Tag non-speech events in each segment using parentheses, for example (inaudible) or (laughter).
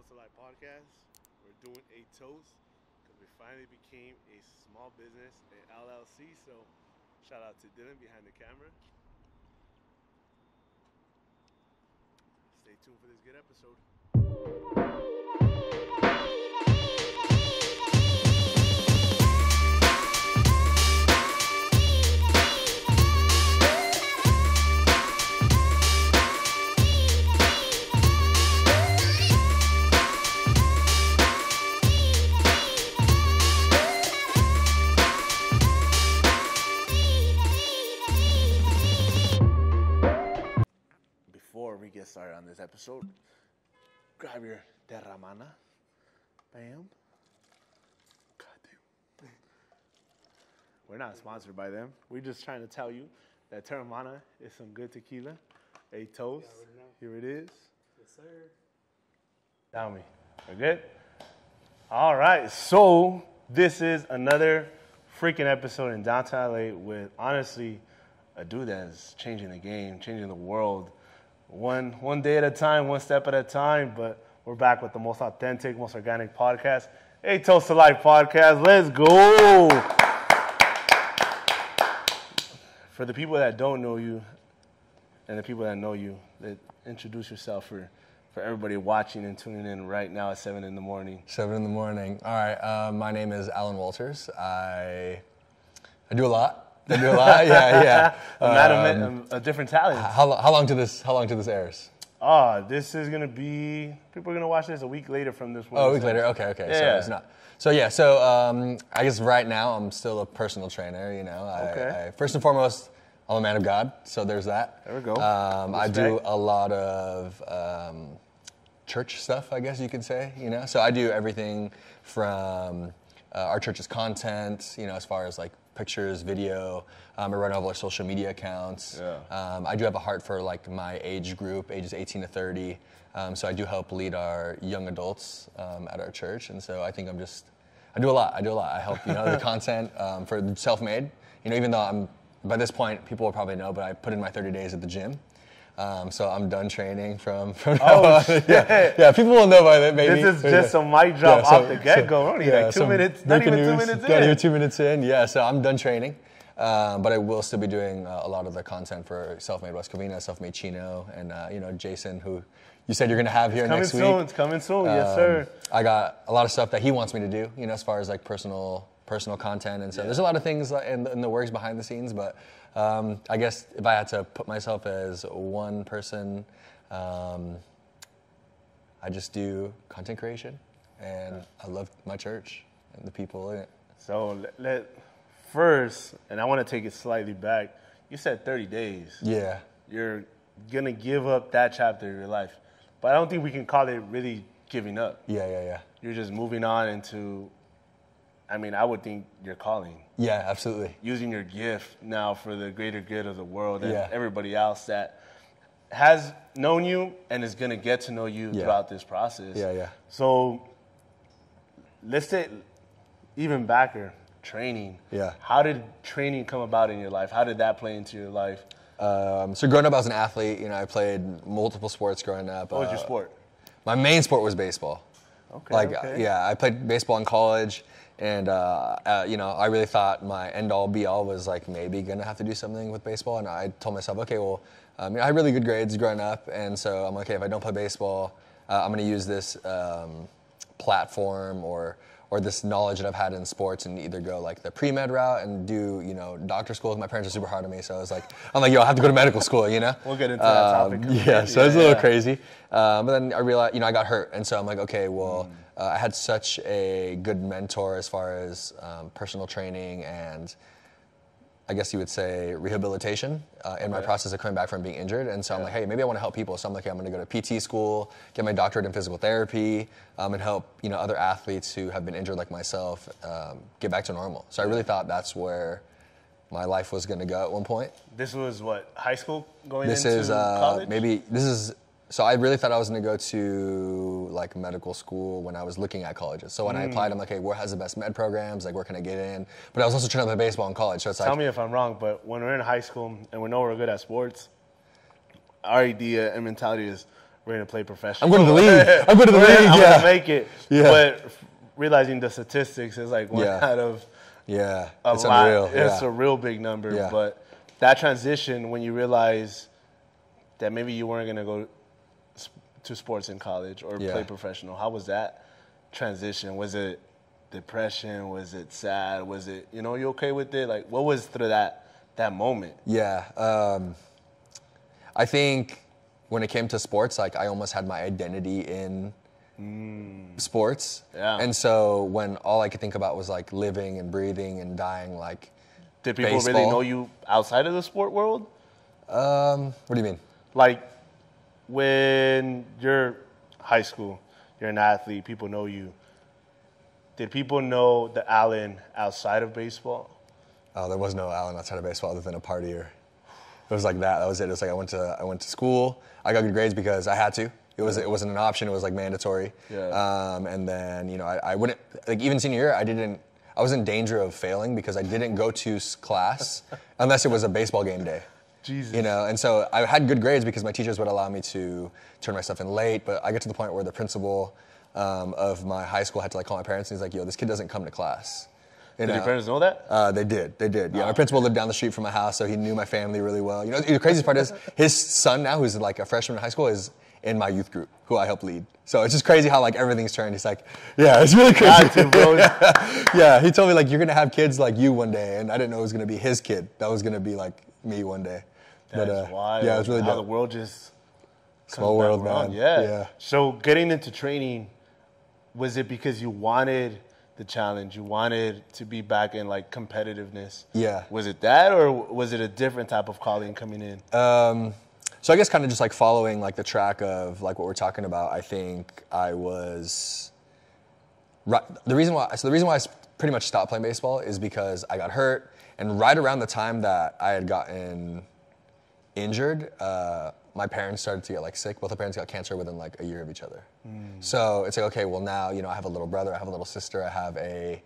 Toast Alive podcast. We're doing a toast because we finally became a small business, a LLC. So, shout out to Dylan behind the camera. Stay tuned for this good episode. Episode, grab your Teremana. Bam. Goddamn. We're not sponsored by them. We're just trying to tell you that Teremana is some good tequila. A toast. Here it is. Yes, sir. Down me. We're good? All right. So, this is another freaking episode in downtown LA with honestly a dude that's changing the game, changing the world. One one day at a time, one step at a time. But we're back with the most authentic, most organic podcast. Hey, Toast to Life podcast. Let's go. For the people that don't know you and the people that know you, that introduce yourself for for everybody watching and tuning in right now at seven in the morning. Seven in the morning. All right. Uh, my name is Allan Walters. I I do a lot. I do a lot. Yeah, yeah. (laughs) a man Um, a, a different talent. how, how long to this? How long to this airs? Ah, this is gonna be. People are gonna watch this a week later from this. One. Oh, a week later. Okay, okay. So Yeah. it's not. So yeah. So um, I guess right now I'm still a personal trainer. You know. I, Okay. I, first and foremost, I'm a man of God. So there's that. There we go. Um, I do a lot of um, church stuff, I guess you could say. You know, so I do everything from uh, our church's content, you know, as far as like pictures, video. Um, I run all of our social media accounts. Yeah. Um, I do have a heart for like my age group, ages 18 to 30. Um, so I do help lead our young adults um, at our church, and so I think I'm just I do a lot. I do a lot. I help you know the (laughs) content um, for self-made. You know, even though I'm by this point, people will probably know, but I put in my 30 days at the gym. Um, so I'm done training from (laughs) from now Oh, on. yeah, yeah, people will know by that. Maybe This is just a mic drop so- off the get go. Only yeah, like two minutes, not even two news, minutes Not even in. two minutes in. Yeah, so I'm done training. Um, but I will still be doing uh, a lot of the content for Self-Made West Covina, Self-Made Chino, and uh, you know Jason, who you said you're going to have here Coming next soon. week. It's coming soon. yes, Um, sir. I got a lot of stuff that he wants me to do, you know, as far as like personal personal content, and so there's a lot of things in, in the works behind the scenes. But um, I guess if I had to put myself as one person, um, I just do content creation, and I love my church and the people in it. So let, let first, and I want to take it slightly back. You said 30 days. Yeah, You're gonna give up that chapter of your life, but I don't think we can call it really giving up. yeah, yeah, yeah, You're just moving on into. I mean, I would think your calling. yeah, absolutely. using your gift now for the greater good of the world and Yeah. everybody else that has known you and is going to get to know you Yeah. throughout this process. Yeah, yeah. So let's take even backer training. Yeah. How did training come about in your life? How did that play into your life? Um, so growing up, I was an athlete. You know, I played multiple sports growing up. What was Uh, your sport? My main sport was baseball. Okay. Like, okay. yeah, I played baseball in college, and uh, uh, you know, I really thought my end all be all was like maybe gonna have to do something with baseball, and I told myself, okay, well, um, you know, I had really good grades growing up, and so I'm like, okay, if I don't play baseball, uh, I'm gonna use this um, platform or or this knowledge that I've had in sports and either go like the pre med route and do you know doctor school. My parents are super hard on me, so I was like, I'm like, yo, I have to go to medical school, you know. We'll get into that topic. Um, (laughs) yeah, so it's a little yeah. crazy. Um, but then I realized, you know, I got hurt, and so I'm like, okay, well, Mm. uh, I had such a good mentor as far as um, personal training and I guess you would say rehabilitation uh, in my process of coming back from being injured. And so I'm like, hey, maybe I want to help people. So I'm like, hey, I'm going to go to PT school, get my doctorate in physical therapy, um, and help you know other athletes who have been injured like myself um, get back to normal. So I really thought that's where my life was going to go at one point. This was what high school going This into is uh, college. maybe this is so I really thought I was going to go to like medical school when I was looking at colleges. So when I applied, hmm. I'm like, hey, where has the best med programs? Like, where can I get in? But I was also trying to play baseball in college, so it's like Tell like, me if I'm wrong, but when we're in high school and we know we're good at sports, our idea and mentality is, we're gonna play professional. I'm going to the league. (laughs) I'm going to the league. I'm yeah. gonna make it. Yeah. But realizing the statistics is like one Yeah. out of yeah. a it's lot. unreal. It's yeah. a real big number. Yeah. But that transition when you realize that maybe you weren't gonna go s- to sports in college or Yeah. play professional, how was that transition? Was it depression? Was it sad? Was it you know you okay with it? Like what was through that that moment? Yeah. Um, I think when it came to sports, like I almost had my identity in sports. Yeah. And so when all I could think about was like living and breathing and dying, like, Did people really know you outside of the sport world? um, what do you mean? Like when you're high school, you're an athlete, people know you. Did people know the Allan outside of baseball? Oh, there was no Allan outside of baseball other than a partier. It was like that. That was it. It was like I went to I went to school. I got good grades because I had to. It was it wasn't an option. It was like mandatory. Yeah. Um, and then you know I, I wouldn't like even senior year I didn't I was in danger of failing because I didn't go to class (laughs) unless it was a baseball game day. Jesus. You know, and so I had good grades because my teachers would allow me to turn my stuff in late. But I get to the point where the principal um, of my high school had to like call my parents and he's like, "Yo, this kid doesn't come to class." You Did your parents know that? Uh, they did. They did. Yeah, my principal lived down the street from my house, so he knew my family really well. You know, the craziest part is his son now, who's like a freshman in high school, is in my youth group, who I help lead. So it's just crazy how like everything's turned. He's like, yeah, it's really crazy. Got to, bro. (laughs) yeah, he told me like you're gonna have kids like you one day, and I didn't know it was gonna be his kid. That was gonna be like me one day. That's uh, wild. yeah, it was really how dope. the world just Small world, man. Yeah. Yeah. So getting into training, was it because you wanted the challenge? You wanted to be back in like competitiveness? Yeah. Was it that, or was it a different type of calling coming in? Um, so I guess kind of just like following like the track of like what we're talking about. I think I was right. The reason why so the reason why I pretty much stopped playing baseball is because I got hurt, and right around the time that I had gotten injured, uh, my parents started to get like sick. Both my parents got cancer within like a year of each other. So it's like okay, well now you know I have a little brother, I have a little sister, I have a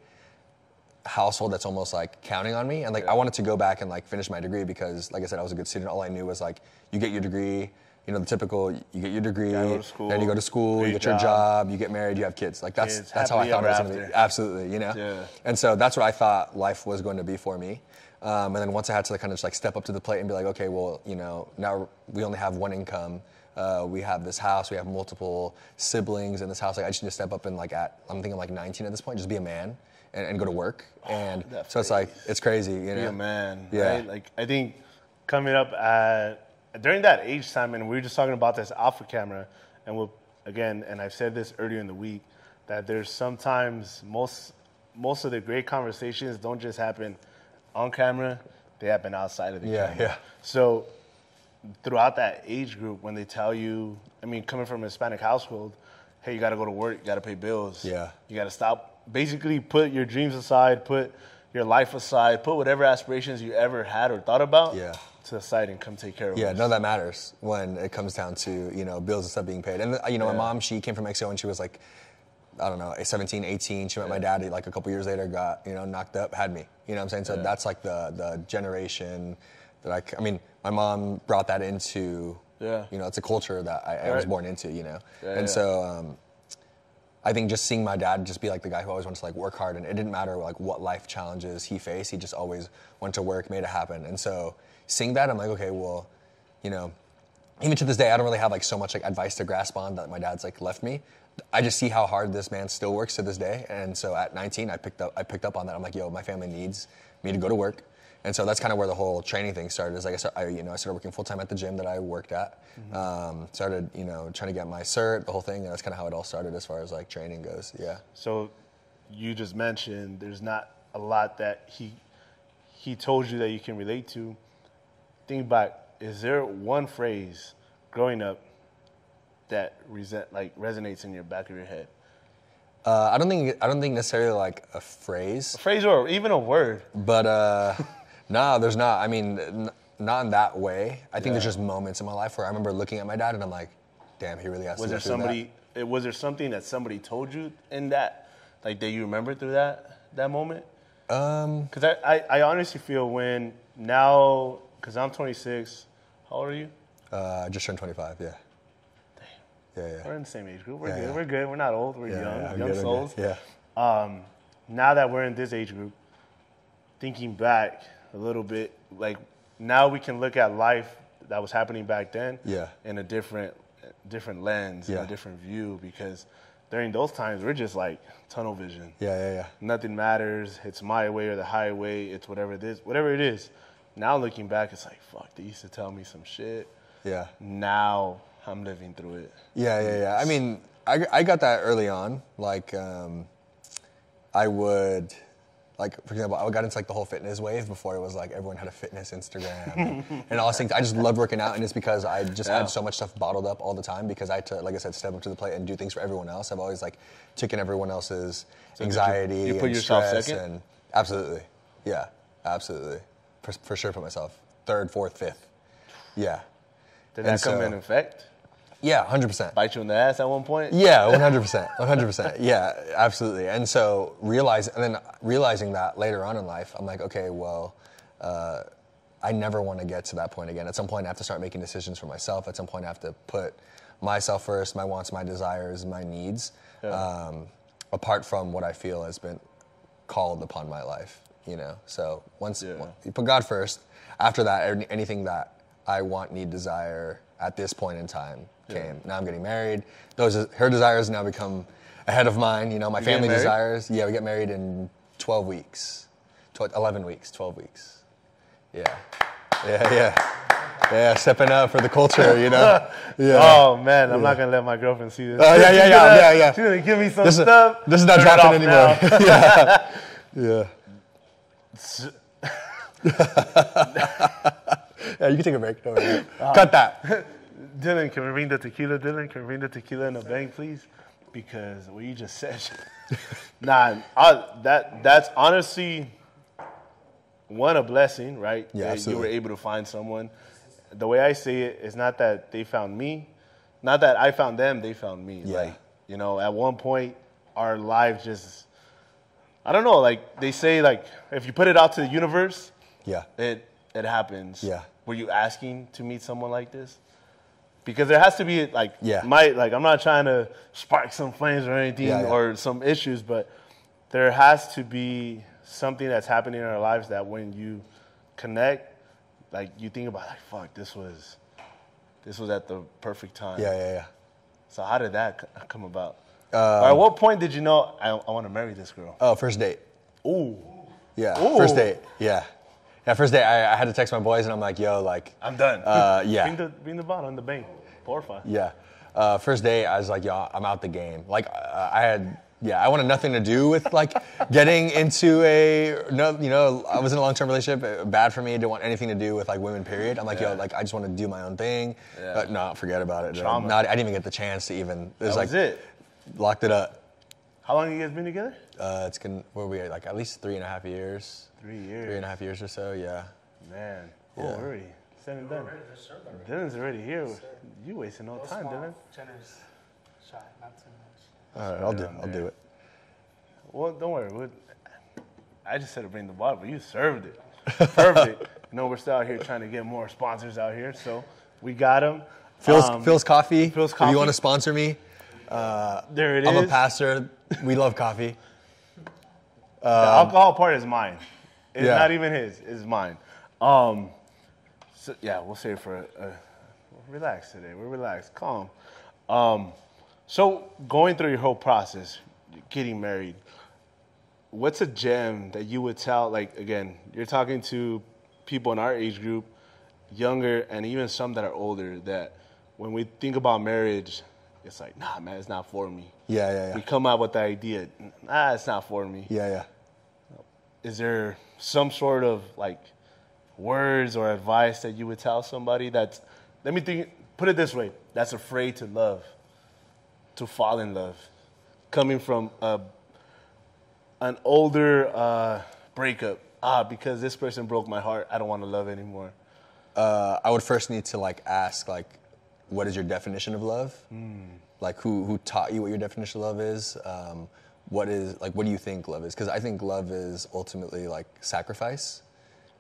household that's almost like counting on me. And like I wanted to go back and like finish my degree because like I said I was a good student. All I knew was like you get your degree you know the typical you get your degree to school, then you go to school you get your job. job you get married you have kids. Like that's Kids, that's how I thought it was going to be absolutely you know? Yeah. and so that's what I thought life was going to be for me um, and then once I had to kind of just like step up to the plate and be like okay well you know now we only have one income. Uh, we have this house. We have multiple siblings in this house. Like I just need to step up and like at I'm thinking like 19 at this point just be a man and, and go to work. And That so it's like it's crazy you know Be a man, Yeah. right? Like I think coming up at during that age time, and we were just talking about this alpha camera, and we'll again, and I've said this earlier in the week that there's sometimes most most of the great conversations don't just happen on camera; they happen outside of the Yeah, camera. yeah. yeah. So throughout that age group, when they tell you, I mean, coming from a Hispanic household, hey, you got to go to work, you got to pay bills. Yeah. You got to stop. Basically, put your dreams aside, put your life aside, put whatever aspirations you ever had or thought about Yeah. to the side and come take care of Yeah, us. none of that matters when it comes down to you know bills and stuff being paid. And uh, you know, Yeah. my mom, she came from Mexico and she was like, I don't know, 17, 18. She met my daddy like a couple years later, got you know knocked up, had me. You know what I'm saying? So that's like the the generation that I. c- I mean, my mom brought that into. Yeah. You know, it's a culture that I, I was Right. born into. You know, and yeah. so. Um, I think just seeing my dad just be like the guy who always wants to like work hard, and it didn't matter like what life challenges he faced. He just always went to work, made it happen. And so seeing that, I'm like, okay, well, you know, even to this day, I don't really have like so much like advice to grasp on that my dad's like left me. I just see how hard this man still works to this day. And so at 19, I picked up I picked up on that. I'm like, yo, my family needs me to go to work. And so that's kind of where the whole training thing started. Is like I, start, I you know I started working full time at the gym that I worked at. Um, started you know trying to get my cert, the whole thing. And that's kind of how it all started as far as like training goes. Yeah. So you just mentioned there's not a lot that he he told you that you can relate to. Think back, is there one phrase growing up that resent, like resonates in your back of your head? Uh, I don't think I don't think necessarily like a phrase. A phrase or even a word. But uh, (laughs) no, there's not. I mean, n- not in that way. I think there's just moments in my life where I remember looking at my dad and I'm like, damn, he really has Was to there somebody? It, was there something that somebody told you in that, like that you remember through that that moment? that. Um, Because I, I, I honestly feel when now, because I'm 26. How old are you? uh, just turned 25. Yeah. Yeah, yeah. We're in the same age group. We're Yeah, good. yeah. We're good. We're not old. We're Yeah, young. young souls. Yeah. Um, now that we're in this age group, thinking back a little bit, like now we can look at life that was happening back then Yeah. in a different different lens, Yeah. a different view, because during those times we're just like tunnel vision. Yeah, yeah, yeah. Nothing matters. It's my way or the highway. It's whatever it is. Whatever it is. Now looking back, it's like fuck. They used to tell me some shit. Yeah. Now I'm living through it. Yeah, yeah, yeah. I mean, I, I got that early on. Like, um, I would, like, for example, I got into like the whole fitness wave before it was like everyone had a fitness Instagram and (laughs) all these things. I just loved working out, and it's because I just Yeah. had so much stuff bottled up all the time because I had to, like I said, step up to the plate and do things for everyone else. I've always like taken everyone else's you- anxiety you put and yourself stress second? and absolutely, yeah, absolutely, for, for sure. Put myself third, fourth, fifth, yeah, Did And that come so- in effect? Yeah, hundred percent. Bite you in the ass at one point? Yeah, (laughs) one hundred percent, one hundred percent. Yeah, absolutely. And so realize, and then realizing that later on in life, I'm like, okay, well, uh, I never want to get to that point again. At some point, I have to start making decisions for myself. At some point, I have to put myself first, my wants, my desires, my needs, Yeah. um, apart from what I feel has been called upon my life. You know, so once Yeah. you put God first, after that, anything that I want, need, desire at this point in time came. Now I'm getting married. Those her desires now become ahead of mine. You know, my family married? desires. Yeah, we get married in 12 weeks, 12, 11 weeks, 12 weeks. Yeah, yeah, yeah, yeah. Stepping up for the culture. You know. (laughs) Yeah. Oh man, I'm not gonna let my girlfriend see this. Oh, yeah, yeah, yeah, gonna- yeah, yeah. (laughs) She's gonna give me some This is- stuff. this is not Turn dropping anymore. (laughs) yeah, yeah. yeah, you can take a break. Don't worry. Uh-huh. Cut that. Dylan, can we bring the tequila? Dylan, can we bring the tequila in the bang, please? Because what you just said, (laughs) nah, I, that that's honestly one a blessing, right? Yeah, that you were able to find someone. The way I say it is not that they found me, not that I found them. They found me. Yeah. Like you know, at one point, our lives just, I don't know. Like they say, like if you put it out to the universe, Yeah. it it happens. Yeah. Were you asking to meet someone like this? Because there has to be like Yeah. my like I'm not trying to spark some flames or anything Yeah, yeah. or some issues, but there has to be something that's happening in our lives that when you connect, like you think about like fuck, this was this was at the perfect time. Yeah, yeah, yeah. So how did that come about? Um, at what point did you know I, I want to marry this girl? Oh, first date. Ooh, Yeah. Ooh. First date. Yeah. Yeah, first day, I, I had to text my boys, and I'm like, "Yo, like, I'm done. Uh, (laughs) yeah. Bring the bring the bottle in the bank. Porfa. yeah." Uh, first day, I was like, "Yo, I'm out the game." Like, uh, I had, yeah, I wanted nothing to do with like (laughs) getting into a no, you know, I was in a long-term relationship. uh, Bad for me. Didn't want anything to do with like women. Period. I'm like, Yeah. yo, like, I just want to do my own thing. Yeah. But no, forget about it. Trauma. Not, I didn't even get the chance to even. It was That like was it. locked it up. How long have you guys been together? Uh, it's gonna, where we at? like at least three and a half years. Three years. Three and a half years or so. Yeah. Man. Oh, Yeah. already. Said and done. Dylan's already here. You wasting no time, Dylan. Generous shot, not too much. All right, I'll do. down I'll there. do it. Well, don't worry. We'll, I just said to bring the bottle, but you served it. Perfect. (laughs) you know, we're still out here trying to get more sponsors out here, so we got them. Philz, Um, Philz Coffee. Philz If Coffee. you want to sponsor me, There it is. I'm a pastor. We love coffee. (laughs) The alcohol part is mine. It's Yeah. not even his. It's mine. Um, so, yeah, we'll save for. Uh, relax today. We're relaxed, calm. Um, so going through your whole process, getting married. What's a gem that you would tell? Like again, you're talking to people in our age group, younger, and even some that are older. That when we think about marriage, it's like, nah, man, it's not for me. Yeah, yeah, yeah. We come out with the idea, nah, it's not for me Yeah, yeah. Is there some sort of like words or advice that you would tell somebody that's let me think put it this way that's afraid to love to fall in love coming from a, an older uh, breakup ah because this person broke my heart i don't want to love anymore Uh, I would first need to like ask like, what is your definition of love? Like who who taught you what your definition of love is? Um, what is like what do you think love is? Because I think love is ultimately like sacrifice,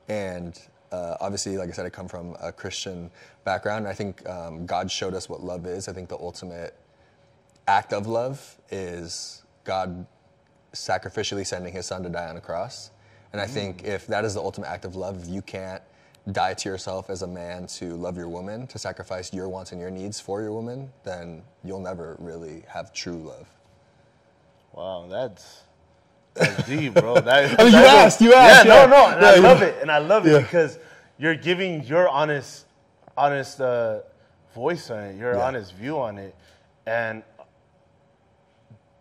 and uh, obviously, like I said, I come from a Christian background. I think um, God showed us what love is. I think the ultimate act of love is God sacrificially sending his son to die on a cross. And I think if that is the ultimate act of love, you can't die to yourself as a man to love your woman, to sacrifice your wants and your needs for your woman, then you'll never really have true love. Wow, that's that's deep, bro. (laughs) That, I mean, you asked, you asked, Yeah, yeah. no, no, and Yeah, I love it, and I love it Yeah. because you're giving your honest, honest uh, voice on it, your Yeah. honest view on it, and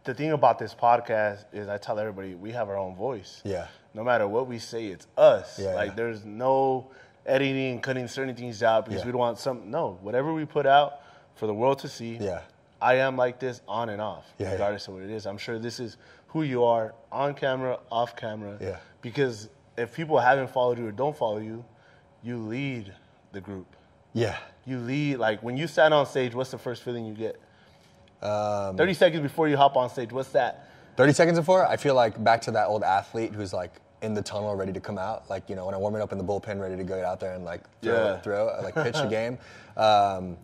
the thing about this podcast is, I tell everybody we have our own voice. Yeah. No matter what we say, it's us. Yeah, like yeah. there's no editing, cutting certain things out because Yeah. we don't want some. No, whatever we put out for the world to see. Yeah. I am like this on and off, Yeah, yeah. regardless of what it is. I'm sure this is who you are on camera, off camera. Yeah. Because if people haven't followed you or don't follow you, you lead the group. Yeah. You lead like when you stand on stage. What's the first feeling you get? Um, Thirty seconds before you hop on stage. What's that? 30 seconds before, I feel like back to that old athlete who's like in the tunnel ready to come out. Like, you know, when I'm warming up in the bullpen ready to go out there and like throw, Yeah. throw like pitch a (laughs) game. Um,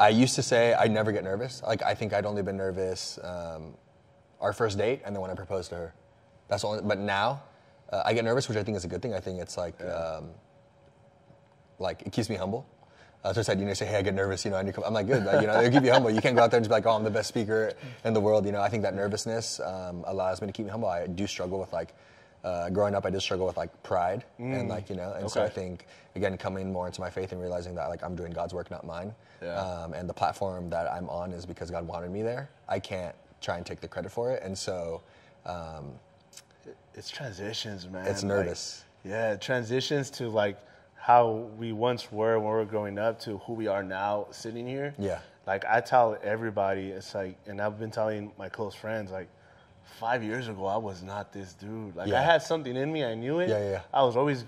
I used to say I'd never get nervous. Like, I think I'd only been nervous um, our first date and then when I proposed to her. That's only, but now uh, I get nervous, which I think is a good thing. I think it's like, um, like it keeps me humble. Uh, so I said, you know, say, hey, I get nervous, you know, and you come, I'm like, good, like, you know, it'll keep you humble. You can't go out there and just be like, oh, I'm the best speaker in the world. You know, I think that nervousness um, allows me to keep me humble. I do struggle with like, uh, growing up, I did struggle with like pride and like, you know, and so I think, again, coming more into my faith and realizing that like I'm doing God's work, not mine. Yeah. Um, and the platform that I'm on is because God wanted me there. I can't try and take the credit for it. And so, um, It's transitions, man. It's Like, nervous. yeah, transitions to like how we once were when we were growing up to who we are now sitting here. Yeah. Like I tell everybody, it's like, and I've been telling my close friends, like, five years ago, I was not this dude. Like I had something in me, I knew it. Yeah, yeah, yeah. I was always,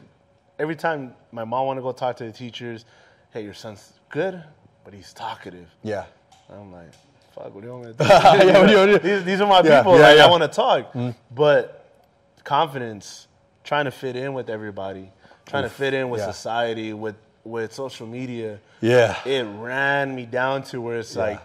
every time my mom wanted to go talk to the teachers, hey, your son's good, but he's talkative. yeah. I'm like, fuck, what do you want me to (laughs) do? Yeah, what do you want to do? These, these are my Yeah, people. yeah, like, yeah. I want to talk. Mm-hmm. But confidence, trying to fit in with everybody, trying to fit in with yeah. society, with, with social media. Yeah. It ran me down to where it's Yeah. like,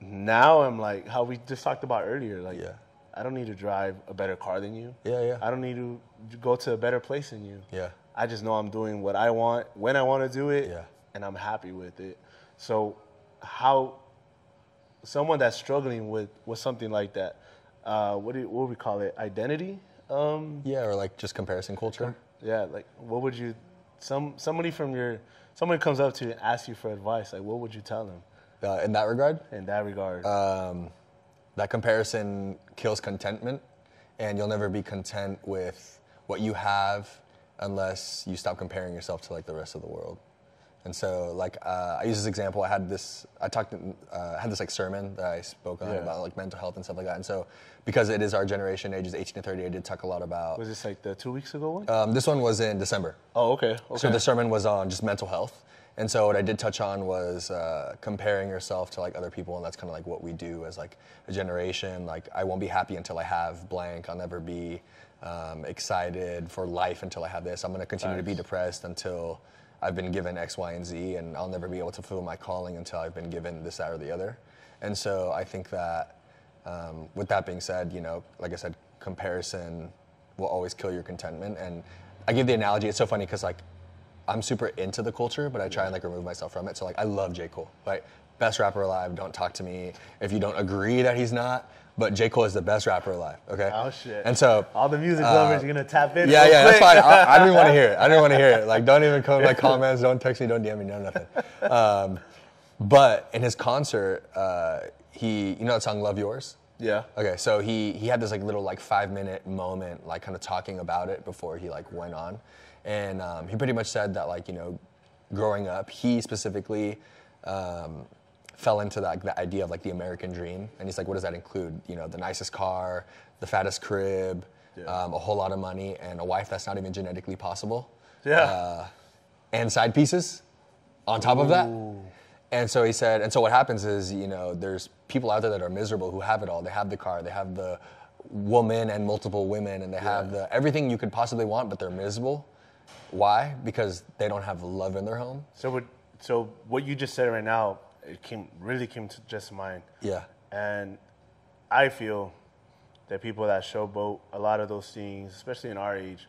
now I'm like, how we just talked about earlier. Like, Yeah. I don't need to drive a better car than you. Yeah, yeah. I don't need to go to a better place than you. Yeah. I just know I'm doing what I want when I want to do it, Yeah. and I'm happy with it. So, how someone that's struggling with with something like that, uh, what do you, what would we call it? Identity? Um, Yeah, or like just comparison culture. yeah. Like, what would you? Some somebody from your somebody comes up to you and asks you for advice. Like, what would you tell them Uh, in that regard, in that regard? um, that comparison kills contentment, and you'll never be content with what you have unless you stop comparing yourself to like the rest of the world. And so, like, uh, I use this example. I had this, I talked, uh, I had this like sermon that I spoke on Yeah. about like mental health and stuff like that. And so, because it is our generation, ages 18 to 30, I did talk a lot about. was this like the two weeks ago one? Um, this one was in December. oh, okay. Okay. So the sermon was on just mental health. And so what I did touch on was uh, comparing yourself to like other people, and that's kind of like what we do as like a generation. Like I won't be happy until I have blank. I'll never be um, excited for life until I have this. I'm going to continue to be depressed until I've been given X, Y, and Z, and I'll never be able to fulfill my calling until I've been given this, that, or the other. And so I think that um, with that being said, you know, like I said, comparison will always kill your contentment. And I give the analogy. It's so funny because like I'm super into the culture, but I try and like remove myself from it. So like I love J Cole, right? Best rapper alive. Don't talk to me if you don't agree that he's not. But J Cole is the best rapper alive. Okay. Oh shit. And so all the music uh, lovers are gonna tap in. yeah, yeah, that's fine. I, I didn't want to hear it. I didn't want to hear it. Like, don't even come in my (laughs) comments. Don't text me. Don't DM me. No nothing. Um, but in his concert, uh, he, you know that song "Love Yours." yeah. Okay, so he he had this like little like five minute moment, like kind of talking about it before he like went on, and um, he pretty much said that like you know, growing up, he specifically um, fell into that the idea of like the American dream, and he's like, what does that include? You know, the nicest car, the fattest crib, Yeah. um, a whole lot of money, and a wife that's not even genetically possible Yeah. uh, and side pieces on top of that. And so he said, and so what happens is, you know, there's people out there that are miserable who have it all. They have the car, they have the woman and multiple women, and they have the everything you could possibly want, but they're miserable. Why? Because they don't have love in their home. So what? So what you just said right now, it came really came to just mind. Yeah. And I feel that people that showboat a lot of those things, especially in our age,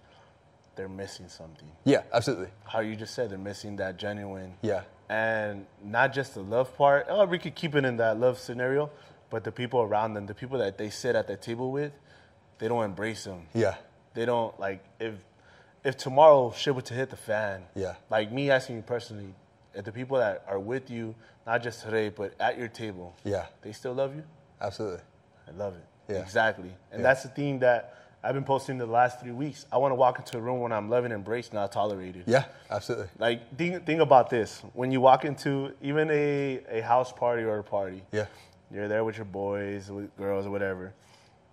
they're missing something. Yeah, absolutely. How you just said, they're missing that genuine. Yeah. And not just the love part. Oh, we could keep it in that love scenario, but the people around them, the people that they sit at the table with, they don't embrace them. Yeah. They don't like if if tomorrow shit were to hit the fan. Yeah. Like me asking you personally, if the people that are with you, not just today, but at your table, Yeah. they still love you. Absolutely. I love it. Yeah. Exactly. And Yeah. that's the theme that I've been posting the last three weeks. I want to walk into a room when I'm loved and embraced, not tolerated. Yeah, absolutely. Like think, think about this. When you walk into even a, a house party or a party, Yeah. you're there with your boys, with girls, or whatever.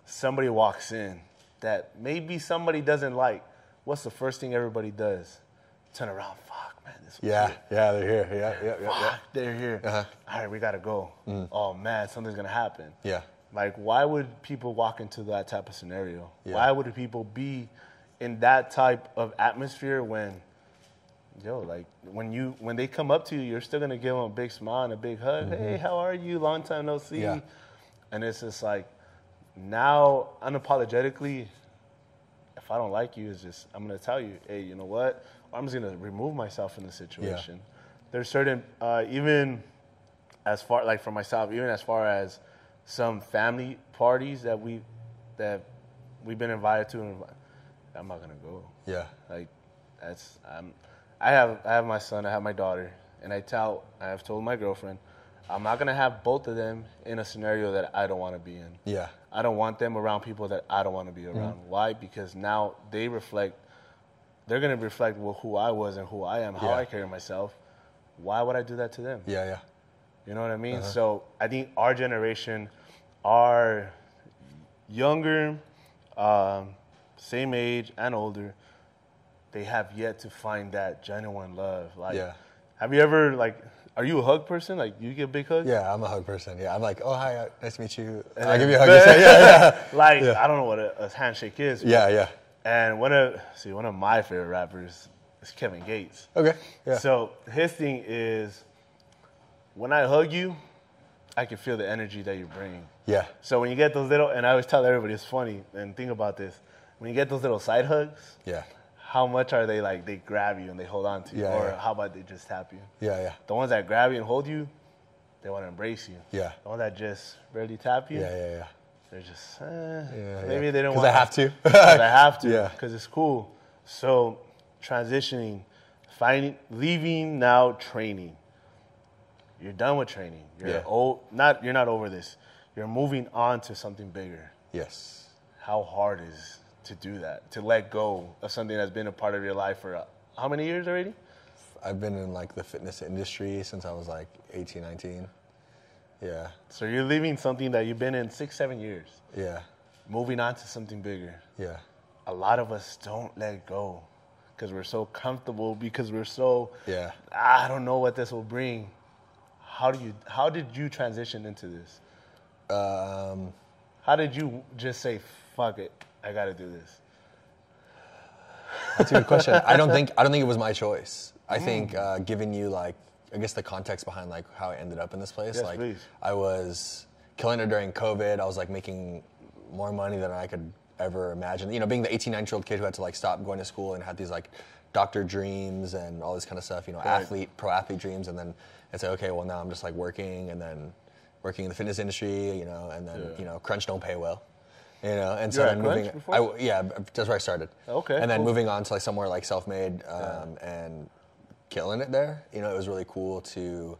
Somebody walks in that maybe somebody doesn't like. What's the first thing everybody does? Turn around. Fuck, man. This Yeah, good. yeah, they're here. Yeah, yeah, yeah, yeah. They're here. Uh-huh. All right, we gotta go. Oh man, something's gonna happen. Yeah. Like, why would people walk into that type of scenario? Yeah. Why would people be in that type of atmosphere when, yo, like when you when they come up to you, you're still gonna give them a big smile and a big hug. Hey, how are you? Long time no see. Mm-hmm. Yeah. And it's just like now unapologetically, if I don't like you, it's just I'm gonna tell you, hey, you know what? I'm just gonna remove myself from the situation. There's certain uh, even as far like for myself, even as far as some family parties that we that we've been invited to, and I'm not gonna go. Yeah. Like that's I'm, I have I have my son, I have my daughter, and I tell I have told my girlfriend, I'm not gonna have both of them in a scenario that I don't want to be in. Yeah. I don't want them around people that I don't want to be around. Mm-hmm. Why? Because now they reflect. They're gonna reflect well, who I was and who I am, how Yeah. I carry myself. Why would I do that to them? Yeah, yeah. You know what I mean? Uh-huh. So I think our generation, our younger, um, same age and older, they have yet to find that genuine love. Like, Yeah. have you ever like? Are you a hug person? Like, you give big hugs? Yeah, I'm a hug person. Yeah, I'm like, oh, hi, uh, nice to meet you. And I'll give you a hug. You say, yeah, yeah. (laughs) like, Yeah. I don't know what a, a handshake is. Yeah, yeah. And one of see one of my favorite rappers is Kevin Gates. Okay. Yeah. So his thing is, when I hug you, I can feel the energy that you're bringing. yeah. So when you get those little, and I always tell everybody, it's funny, and think about this. When you get those little side hugs, Yeah. How much are they like, they grab you and they hold on to you? Yeah, or yeah. how about they just tap you? Yeah, yeah. The ones that grab you and hold you, they want to embrace you. Yeah. The ones that just barely tap you, Yeah, yeah, yeah. they're just, eh, Yeah, maybe yeah. they don't want I have to. (laughs) 'Cause I have to. Yeah. Because it's cool. So transitioning, finding, leaving now training. You're done with training. You're Yeah. old, not you're not over this. You're moving on to something bigger. Yes. How hard is to do that? To let go of something that's been a part of your life for uh, how many years already? I've been in like the fitness industry since I was like 18, 19. Yeah. So you're leaving something that you've been in six, seven years, Yeah. moving on to something bigger. Yeah. A lot of us don't let go because we're so comfortable, because we're so Yeah. I don't know what this will bring. How do you? How did you transition into this? Um, How did you just say, "Fuck it, I got to do this"? That's a good question. (laughs) I don't think I don't think it was my choice. Mm. I think uh, giving you like I guess the context behind like how I ended up in this place. Yes, like please. I was killing it during COVID. I was like making more money than I could ever imagine. You know, being the 18, 19 year old kid who had to like stop going to school and had these like doctor dreams and all this kind of stuff. You know, Right. athlete, pro athlete dreams, and then it's like okay, well now I'm just like working and then working in the fitness industry. You know, and then Yeah. you know, crunch don't pay well. You know, and so then moving. I, yeah, that's where I started. Okay, And then cool. moving on to like somewhere like self-made um, and killing it there. You know, it was really cool to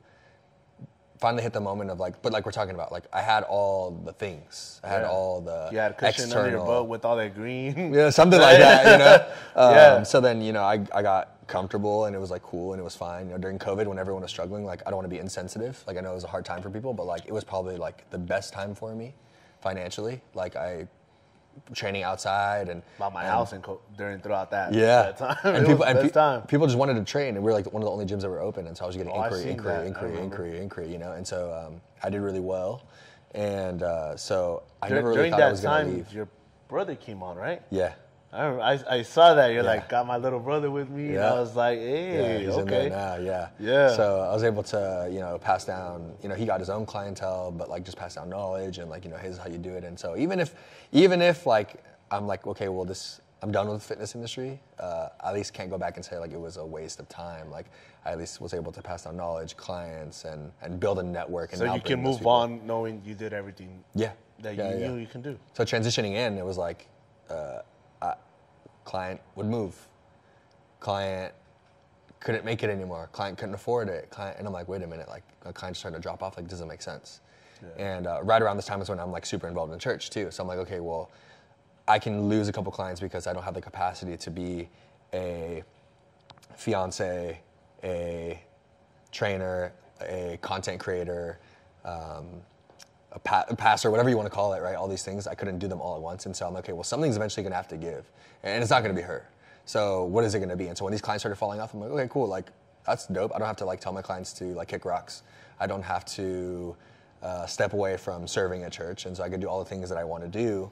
finally hit the moment of like, but like we're talking about, like I had all the things. I had Yeah. all the You had a cushion external. under your butt with all that green. (laughs) Yeah, something like that, you know. (laughs) Um, Yeah. So then, you know, I, I got comfortable and it was like cool and it was fine. You know, during COVID when everyone was struggling, like I don't want to be insensitive. Like I know it was a hard time for people, but like it was probably like the best time for me financially. Like I training outside and About my and- house and co- during throughout that. yeah, that time. and (laughs) people and pe- time. people just wanted to train, and we were like one of the only gyms that were open, and so I was getting Oh, inquiry, inquiry, that. Inquiry, inquiry, inquiry, you know, and so um, I did really well, and uh, so I Dur- never really thought I was gonna time, leave. your brother came on, right? Yeah, I, I, I saw that. You're Yeah. like, got my little brother with me. And Yeah. I was like, Yeah, hey, there okay. now. Yeah. Yeah. So I was able to, you know, pass down. You know, he got his own clientele, but like just pass down knowledge and like, you know, here's how you do it. And so even if, even if like I'm like, okay, well, this I'm done with the fitness industry. Uh, I at least can't go back and say like it was a waste of time. Like I at least was able to pass down knowledge, clients, and and build a network. And So you can move on knowing you did everything Yeah. that Yeah, you yeah. knew you can do. So transitioning in, it was like, uh, client would move, client couldn't make it anymore, client couldn't afford it, client, and I'm like, wait a minute, like a client's starting to drop off, like doesn't make sense. And uh, right around this time is when I'm like super involved in church too. So I'm like, okay, well, I can lose a couple clients because I don't have the capacity to be a fiance, a trainer, a content creator, um, a, pa- a pastor, whatever you want to call it, right? All these things, I couldn't do them all at once. And so I'm like, okay, well, something's eventually going to have to give. And it's not going to be her. So what is it going to be? And so when these clients started falling off, I'm like, okay, cool. Like, that's dope. I don't have to like tell my clients to like kick rocks. I don't have to uh, step away from serving at church. And so I could do all the things that I want to do.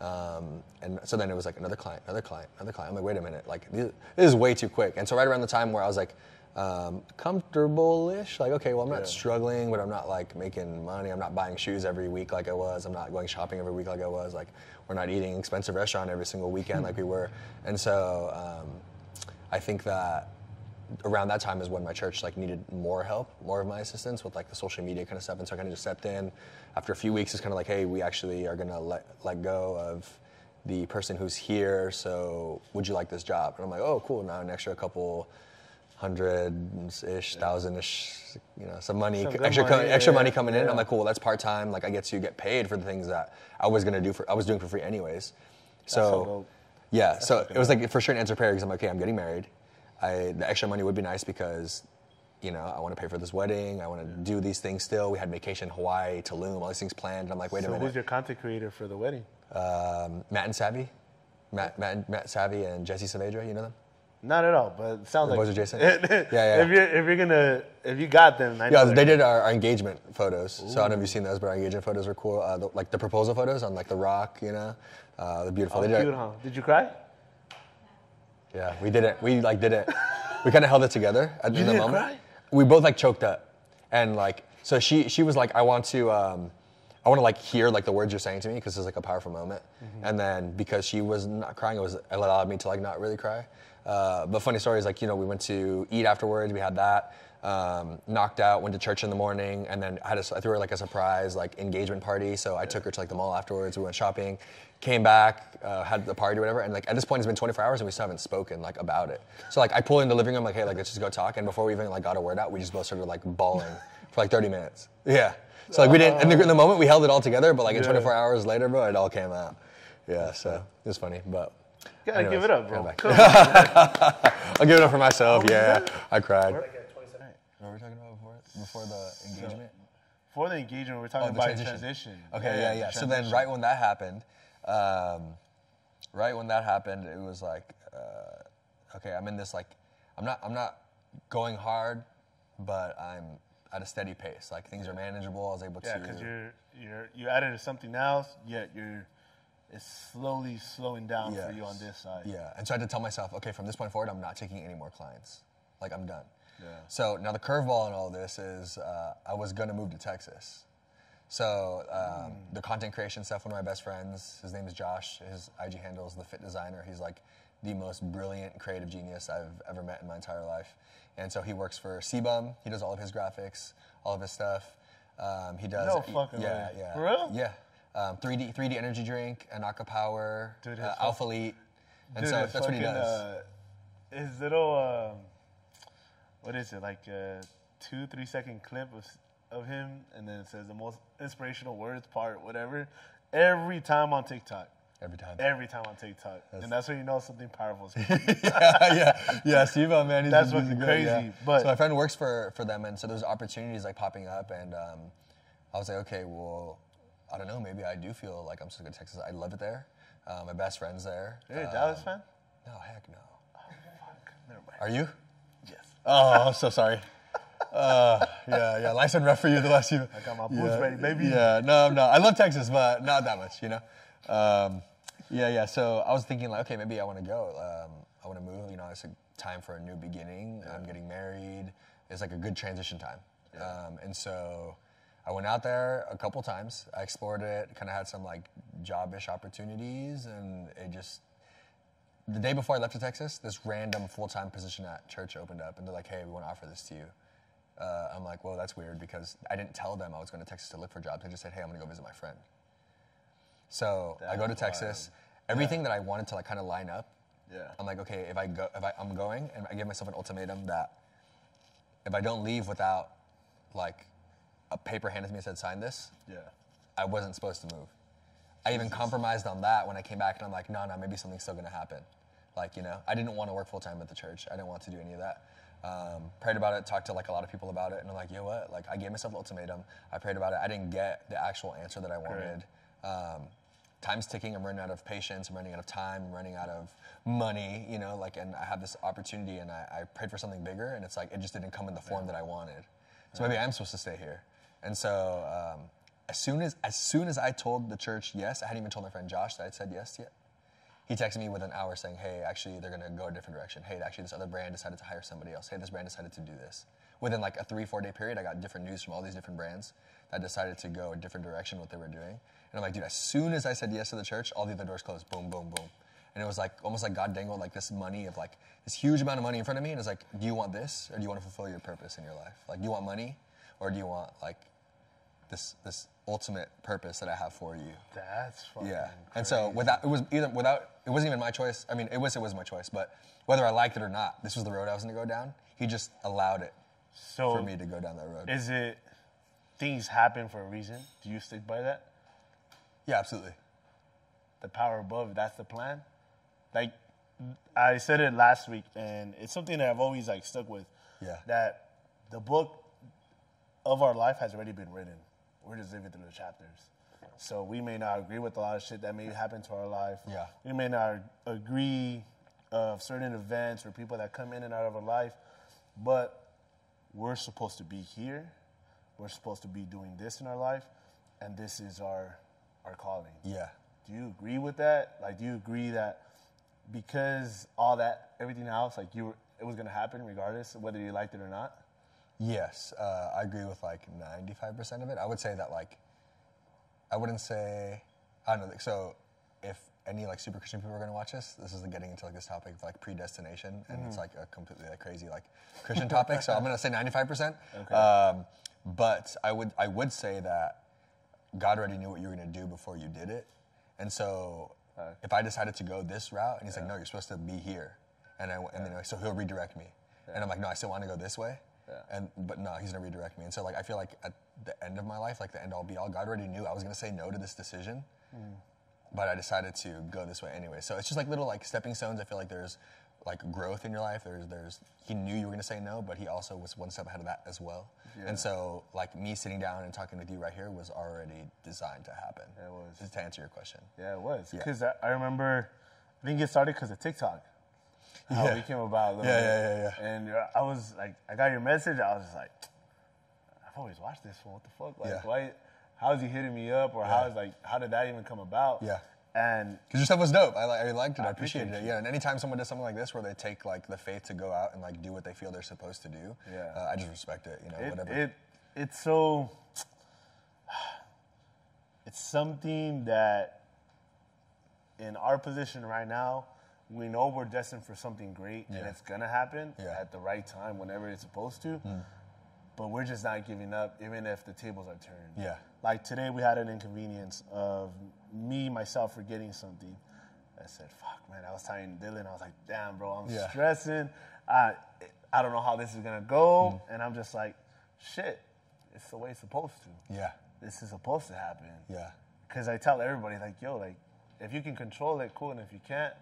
Um, and so then it was like another client, another client, another client. I'm like, wait a minute, like this this is way too quick. And so right around the time where I was like um, comfortable-ish, like okay, well I'm not Yeah. struggling, but I'm not like making money. I'm not buying shoes every week like I was. I'm not going shopping every week like I was. Like we're not eating expensive restaurant every single weekend like we were. And so um, I think that around that time is when my church like needed more help, more of my assistance with like the social media kind of stuff, and so I kind of just stepped in. After a few weeks, it's kind of like, hey, we actually are gonna let let go of the person who's here. So would you like this job? And I'm like, oh, cool. Now an extra couple hundred ish, thousand ish, you know, some money, Some extra money, extra yeah, money coming in. I'm like, cool. That's part time. Like I get to get paid for the things that I was gonna do for I was doing for free anyways. so So. Yeah, so it was like for sure an answer prayer because I'm like, okay, I'm getting married. I the extra money would be nice because, you know, I want to pay for this wedding. I want to do these things still. We had vacation Hawaii, Tulum, all these things planned. And I'm like, wait a So minute. who's your content creator for the wedding? um, Matt and Savvy, Matt, Matt, Matt Savvy and Jesse Saavedra. You know them? Not at all, but it sounds The like boys are Jason? yeah, yeah. If you're if you're gonna if you got them, I Yeah, they did our, our engagement photos. So I don't know if you've seen those, but our engagement photos were cool. Uh, the, like the proposal photos on like the rock, you know, uh, the beautiful. Oh, They did cute, huh? Did you cry? Yeah, we did it. We like did it. We kind of held it together at You in the moment. cry? We both like choked up, and like so she she was like, I want to um, I want to like hear like the words you're saying to me because it's like a powerful moment. Mm-hmm. And then because she was not crying, it was it allowed me to like not really cry. Uh, but funny story is like you know we went to eat afterwards. We had that. Um, knocked out, went to church in the morning, and then had a, I threw her like a surprise like engagement party. So I took her to like the mall afterwards. We went shopping, came back, uh, had the party or whatever. And like at this point, it's been 24 hours and we still haven't spoken like about it. So like I pull in the living room like, hey, like let's just go talk. And before we even like got a word out, we just both started like bawling (laughs) for like 30 minutes. Yeah. So like we didn't in the, in the moment we held it all together, but like in 24 hours later, bro, it all came out. Yeah. So it was funny, but. Gotta anyways, give it up, go bro. back. Come (laughs) on. I'll give it up for myself. Oh, Yeah, yeah? I cried. Right. What were we talking about before? Before the engagement? For the engagement, we're talking Oh, the about transition. transition. Okay, yeah, yeah. So then, right when that happened, um, right when that happened, it was like, uh, okay, I'm in this like, I'm not, I'm not going hard, but I'm at a steady pace. Like things are manageable. I was able Yeah, to. because you're you're you added to something else, yet you're it's slowly slowing down for you on this side. Yeah, and so I had to tell myself, okay, from this point forward, I'm not taking any more clients. Like I'm done. Yeah. So now the curveball in all this is uh, I was gonna move to Texas. So um, the content creation stuff. One of my best friends, his name is Josh. His IG handle is the Fit Designer. He's like the most brilliant creative genius I've ever met in my entire life. And so he works for CBUM. He does all of his graphics, all of his stuff. Um, he does. No fucking yeah, way. yeah, For real? Yeah. Um, 3D 3D energy drink, Anaka Power, Dude, uh, Alpha Elite, and Dude, so his that's what he fucking, does. Uh, his little um, what is it like a two three second clip of of him, and then it says the most inspirational words part whatever. Every time on TikTok. Every time. Every time on TikTok, and that's when you know something powerful is (laughs) yeah, yeah, yeah. Steve, oh, man, he's, That's he's fucking great, yeah. crazy, but- so my friend works for for them, and so there's opportunities like popping up, and um, I was like, okay, well, I don't know, maybe I do feel like I'm supposed to go to Texas. I love it there. Uh, my best friend's there. You're a Uh, Dallas fan? No, heck no. Never mind. Are you? Yes. Oh, I'm so sorry. Uh, yeah, yeah. Life's been rough for you the last few. I got my boots ready, baby. Yeah, no, I'm not. I love Texas, but not that much, you know. Um, Yeah, yeah. So I was thinking like, okay, maybe I want to go. Um, I want to move. You know, it's a time for a new beginning. I'm getting married. It's like a good transition time. Um, and so I went out there a couple times. I explored it. Kind of had some like jobish opportunities, and it just the day before I left to Texas, this random full time position at church opened up, and they're like, "Hey, we want to offer this to you." Uh, I'm like, "Well, that's weird," because I didn't tell them I was going to Texas to look for jobs. I just said, "Hey, I'm going to go visit my friend." So I go to Texas. Everything that I wanted to like kind of line up, Yeah. I'm like, okay, if I go, if I, I'm going, and I give myself an ultimatum that if I don't leave without like a paper handed to me and said sign this, Yeah. I wasn't supposed to move. I even compromised on that when I came back, and I'm like, no, no, maybe something's still gonna happen. Like, you know, I didn't want to work full time at the church. I didn't want to do any of that. Um, prayed about it, talked to like a lot of people about it, and I'm like, you know what? Like, I gave myself an ultimatum. I prayed about it. I didn't get the actual answer that I wanted. Um, time's ticking. I'm running out of patience. I'm running out of time. I'm running out of money. You know, like, and I have this opportunity, and I, I prayed for something bigger, and it's like it just didn't come in the form that I wanted. So maybe I'm supposed to stay here. And so um, as soon as as soon as I told the church yes, I hadn't even told my friend Josh that I'd said yes yet. He texted me within an hour saying, "Hey, actually, they're gonna go a different direction. Hey, actually, this other brand decided to hire somebody else. Hey, this brand decided to do this." Within like a three, four day period, I got different news from all these different brands that decided to go a different direction what they were doing. And I'm like, dude, as soon as I said yes to the church, all the other doors closed. Boom, boom, boom. And it was like almost like God dangled like this money of like this huge amount of money in front of me, and it's like, do you want this or do you want to fulfill your purpose in your life? Like, do you want money or do you want like this this ultimate purpose that I have for you? That's fucking Yeah. And so crazy. without it was either without it wasn't even my choice. I mean, it was it was my choice, but whether I liked it or not, this was the road I was going to go down. He just allowed it so for me to go down that road. is it things happen for a reason? Do you stick by that? yeah, absolutely. the power above that's the plan like i said it last week and it's something that i've always like stuck with Yeah. that the book of our life has already been written we're just living through the chapters so we may not agree with a lot of shit that may happen to our life Yeah. we may not agree of certain events or people that come in and out of our life but we're supposed to be here we're supposed to be doing this in our life and this is our our calling Yeah. do you agree with that? Like, do you agree that because all that, everything else, like you, were, it was gonna happen regardless of whether you liked it or not? Yes, uh, I agree with like 95% of it. I would say that like, I wouldn't say, I don't know. like, So, if any like super Christian people are going to watch this, this is like, getting into like this topic of like predestination, and it's like a completely like crazy like Christian topic. So I'm going to say 95%. Um, but I would I would say that God already knew what you were going to do before you did it, and so if I decided to go this route, and He's like, no, you're supposed to be here, and I and then like, so He'll redirect me, and I'm like, no, I still want to go this way. And but no, he's gonna redirect me. And so like I feel like at the end of my life, like the end all be all, God already knew I was gonna say no to this decision. Hmm. But I decided to go this way anyway. So it's just like little like stepping stones. I feel like there's like growth in your life. There's there's he knew you were gonna say no, but he also was one step ahead of that as well. And so like me sitting down and talking with you right here was already designed to happen. It was. Just to answer your question. Yeah, it was. Yeah. Because I, I remember, I think it started because of TikTok. How Yeah. we came about a little Yeah, bit. yeah, yeah, yeah. And I was like, I got your message. I was just like, I've always watched this one. What the fuck? Like, Yeah. why? How is he hitting me up? Or how is like, how did that even come about? Yeah. And Because your stuff was dope. I, I liked it. I, I appreciated appreciate it. Yeah. And anytime someone does something like this where they take like the faith to go out and like do what they feel they're supposed to do, Yeah. uh, I just respect it. You know, it, whatever. it it's so it's something that in our position right now we know we're destined for something great and it's gonna happen Yeah. at the right time whenever it's supposed to. Hmm. But we're just not giving up even if the tables are turned. Yeah. like today we had an inconvenience of me myself forgetting something. I said fuck man i was telling dylan i was like damn bro i'm Yeah. stressing. I, I don't know how this is gonna go. Hmm. And i'm just like shit it's the way it's supposed to. Yeah. this is supposed to happen. Yeah. because i tell everybody like yo like if you can control it cool. And if you can't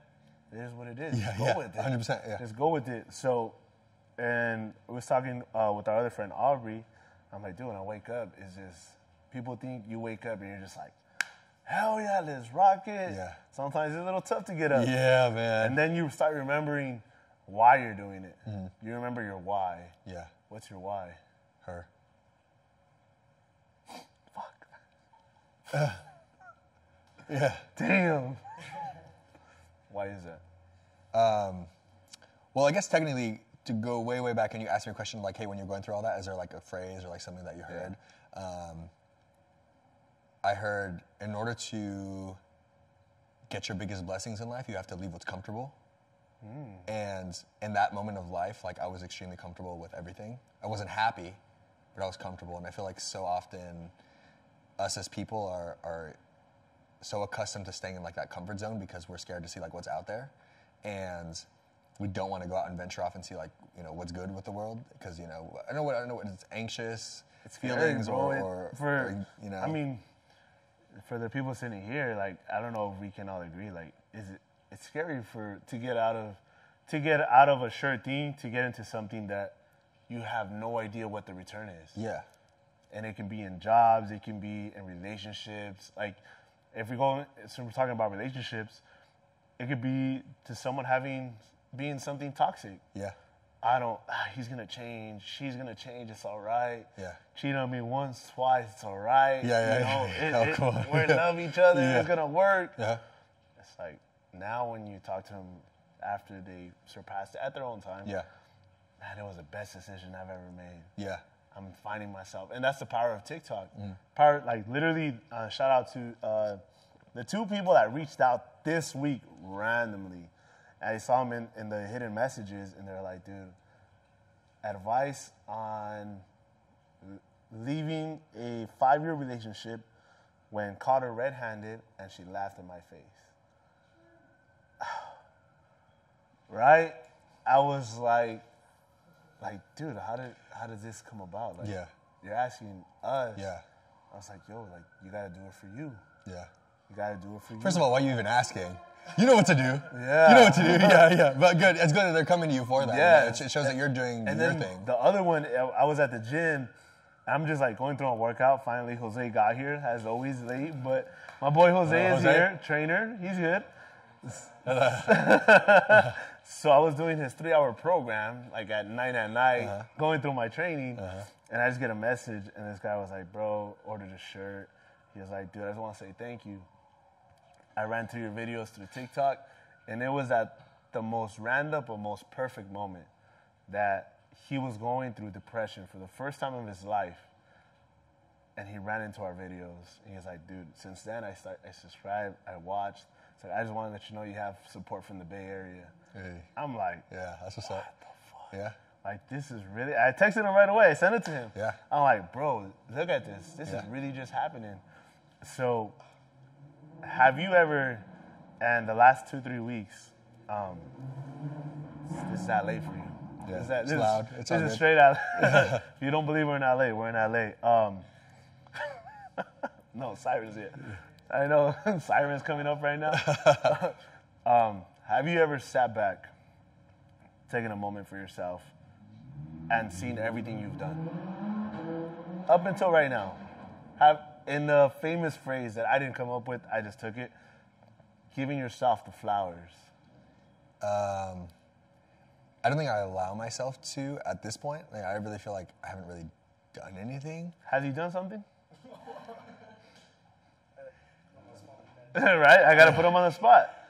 it is what it is Yeah, go yeah, with it 100%, yeah. just go with it so and we was talking uh, with our other friend Aubrey. I'm like, dude, when I wake up, is just people think you wake up and you're just like, hell yeah, let's rock it. Yeah. Sometimes it's a little tough to get up. Yeah, man. And then you start remembering why you're doing it. Mm-hmm. You remember your why. yeah. What's your why? Her. Fuck. (laughs) Yeah. Damn. Why is that? Well, I guess technically, to go way, way back, and you asked me a question like, "Hey, when you're going through all that, is there like a phrase or like something that you heard?" Um, I heard in order to get your biggest blessings in life, you have to leave what's comfortable. And in that moment of life, like I was extremely comfortable with everything. I wasn't happy, but I was comfortable. And I feel like so often, us as people are are so accustomed to staying in like that comfort zone because we're scared to see like what's out there, and we don't want to go out and venture off and see like you know what's good with the world because you know I know what I know what it's anxious It's feelings or, or, for or, you know I mean, for the people sitting here, like I don't know if we can all agree. Like, is it? It's scary for to get out of to get out of a sure thing to get into something that you have no idea what the return is. yeah and it can be in jobs, it can be in relationships. Like, if we go, so we're talking about relationships, it could be to someone having being something toxic. yeah I don't. ah, He's gonna change. She's gonna change. It's all right. Yeah. Cheat on me once, twice. It's all right. Yeah, yeah, You know, (laughs) yeah. it- it- cool. We're in love each other. Yeah. It's gonna work. yeah It's like now when you talk to them after they surpassed it at their own time. yeah Man, it was the best decision I've ever made. yeah I'm finding myself, and that's the power of TikTok. Mm. Power, like literally, uh, shout out to uh, the two people that reached out this week randomly. I saw them in, in the hidden messages, and they're like, "Dude, advice on leaving a five-year relationship when caught her red-handed, and she laughed in my face." (sighs) right? I was like, like, dude, how did how did this come about? Like, Yeah. you're asking us. Yeah. I was like, yo, like, you gotta do it for you. yeah You gotta do it for you. First of all, why are you even asking? You know what to do. Yeah. You know what to do. (laughs) Yeah, yeah. But good. It's good that they're coming to you for that. Yeah. It, shows that you're doing and your then thing. the other one, I was at the gym. I'm just like going through a workout. Finally, Jose got here, as always late. But my boy Jose Uh, is Jose? here, trainer. He's good. (laughs) so I was doing his three-hour program, like at nine at night, Uh-huh. going through my training, and I just get a message, and this guy was like, "Bro, ordered a shirt." He was like, "Dude, I just want to say thank you." I ran through your videos through TikTok, and it was at the most random but most perfect moment that he was going through depression for the first time in his life, and he ran into our videos. And he was like, "Dude, since then I start, I subscribed, I watched. Like I just want to let you know you have support from the Bay Area." Hey. I'm like, Yeah, that's what's up. Yeah. like this is really. I texted him right away. I sent it to him. Yeah. I'm like, bro, look at this. This Yeah. is really just happening. So, have you ever, and the last two three weeks, um, this is LA for you. Yeah, This that- it's this loud. Is, It's this is good. straight out. (laughs) (laughs) if you don't believe we're in LA, we're in LA. Um, (laughs) no, Siren's here. I know Siren's coming up right now. um, have you ever sat back, taken a moment for yourself, and seen everything you've done up until right now? Have in the famous phrase that I didn't come up with, I just took it. Giving yourself the flowers. Um, I don't think I allow myself to at this point. Like, I really feel like I haven't really done anything. Has he done something? (laughs) right? I gotta put him on the spot.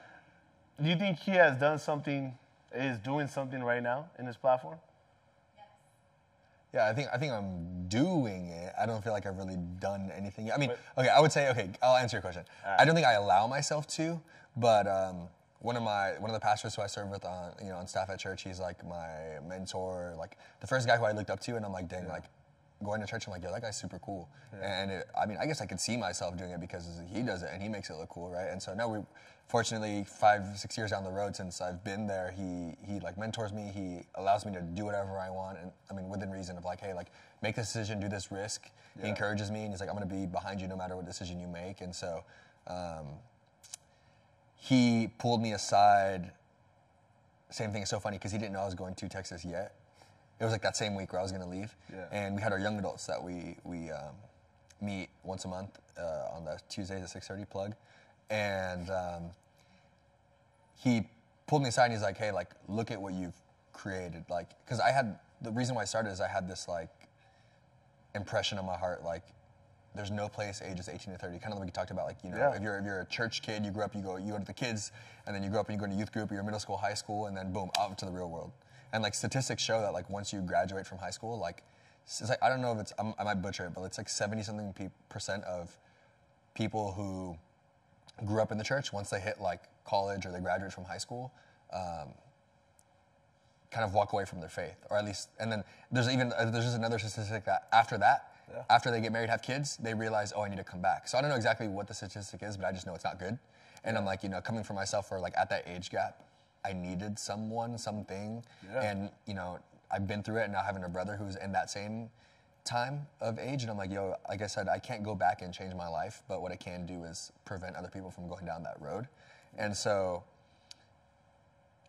Do you think he has done something, is doing something right now in his platform? Yeah, I think I think I'm doing it. I don't feel like I've really done anything. I mean, okay, I would say okay. I'll answer your question. I don't think I allow myself to, but um, one of my one of the pastors who I serve with on you know on staff at church, he's like my mentor, like the first guy who I looked up to, and I'm like, dang, like going to church, I'm like, yo, that guy's super cool. And it, I mean, I guess I could see myself doing it because he does it and he makes it look cool, right? And so now we, fortunately, five six years down the road since I've been there, he he like mentors me. He allows me to do whatever I want, and I mean within reason of like, hey, like make this decision, do this risk. He encourages me, and he's like, I'm gonna be behind you no matter what decision you make. And so. Um, he pulled me aside. Same thing. It's so funny because he didn't know I was going to Texas yet. It was like that same week where I was going to leave, Yeah. and we had our young adults that we we um, meet once a month uh, on the Tuesdays at six thirty plug, and um, he pulled me aside and he's like, "Hey, like look at what you've created." Like, because I had the reason why I started is I had this like impression in my heart like there's no place ages 18 to 30. Kind of like we talked about, like you know, Yeah. if you're if you're a church kid, you grew up, you go you go to the kids, and then you grow up and you go to youth group, you're middle school, high school, and then boom, out into the real world. And like statistics show that like once you graduate from high school, like it's like I don't know if it's I'm, I might butcher it, but it's like 70 something pe- percent of people who grew up in the church once they hit like college or they graduate from high school um, kind of walk away from their faith or at least and then there's even uh, there's just another statistic that after that Yeah. after they get married have kids they realize oh i need to come back. So i don't know exactly what the statistic is but i just know it's not good. And i'm like you know coming for myself for like at that age gap i needed someone something Yeah. and you know i've been through it and now having a brother who's in that same time of age and i'm like yo like i said i can't go back and change my life but what i can do is prevent other people from going down that road and so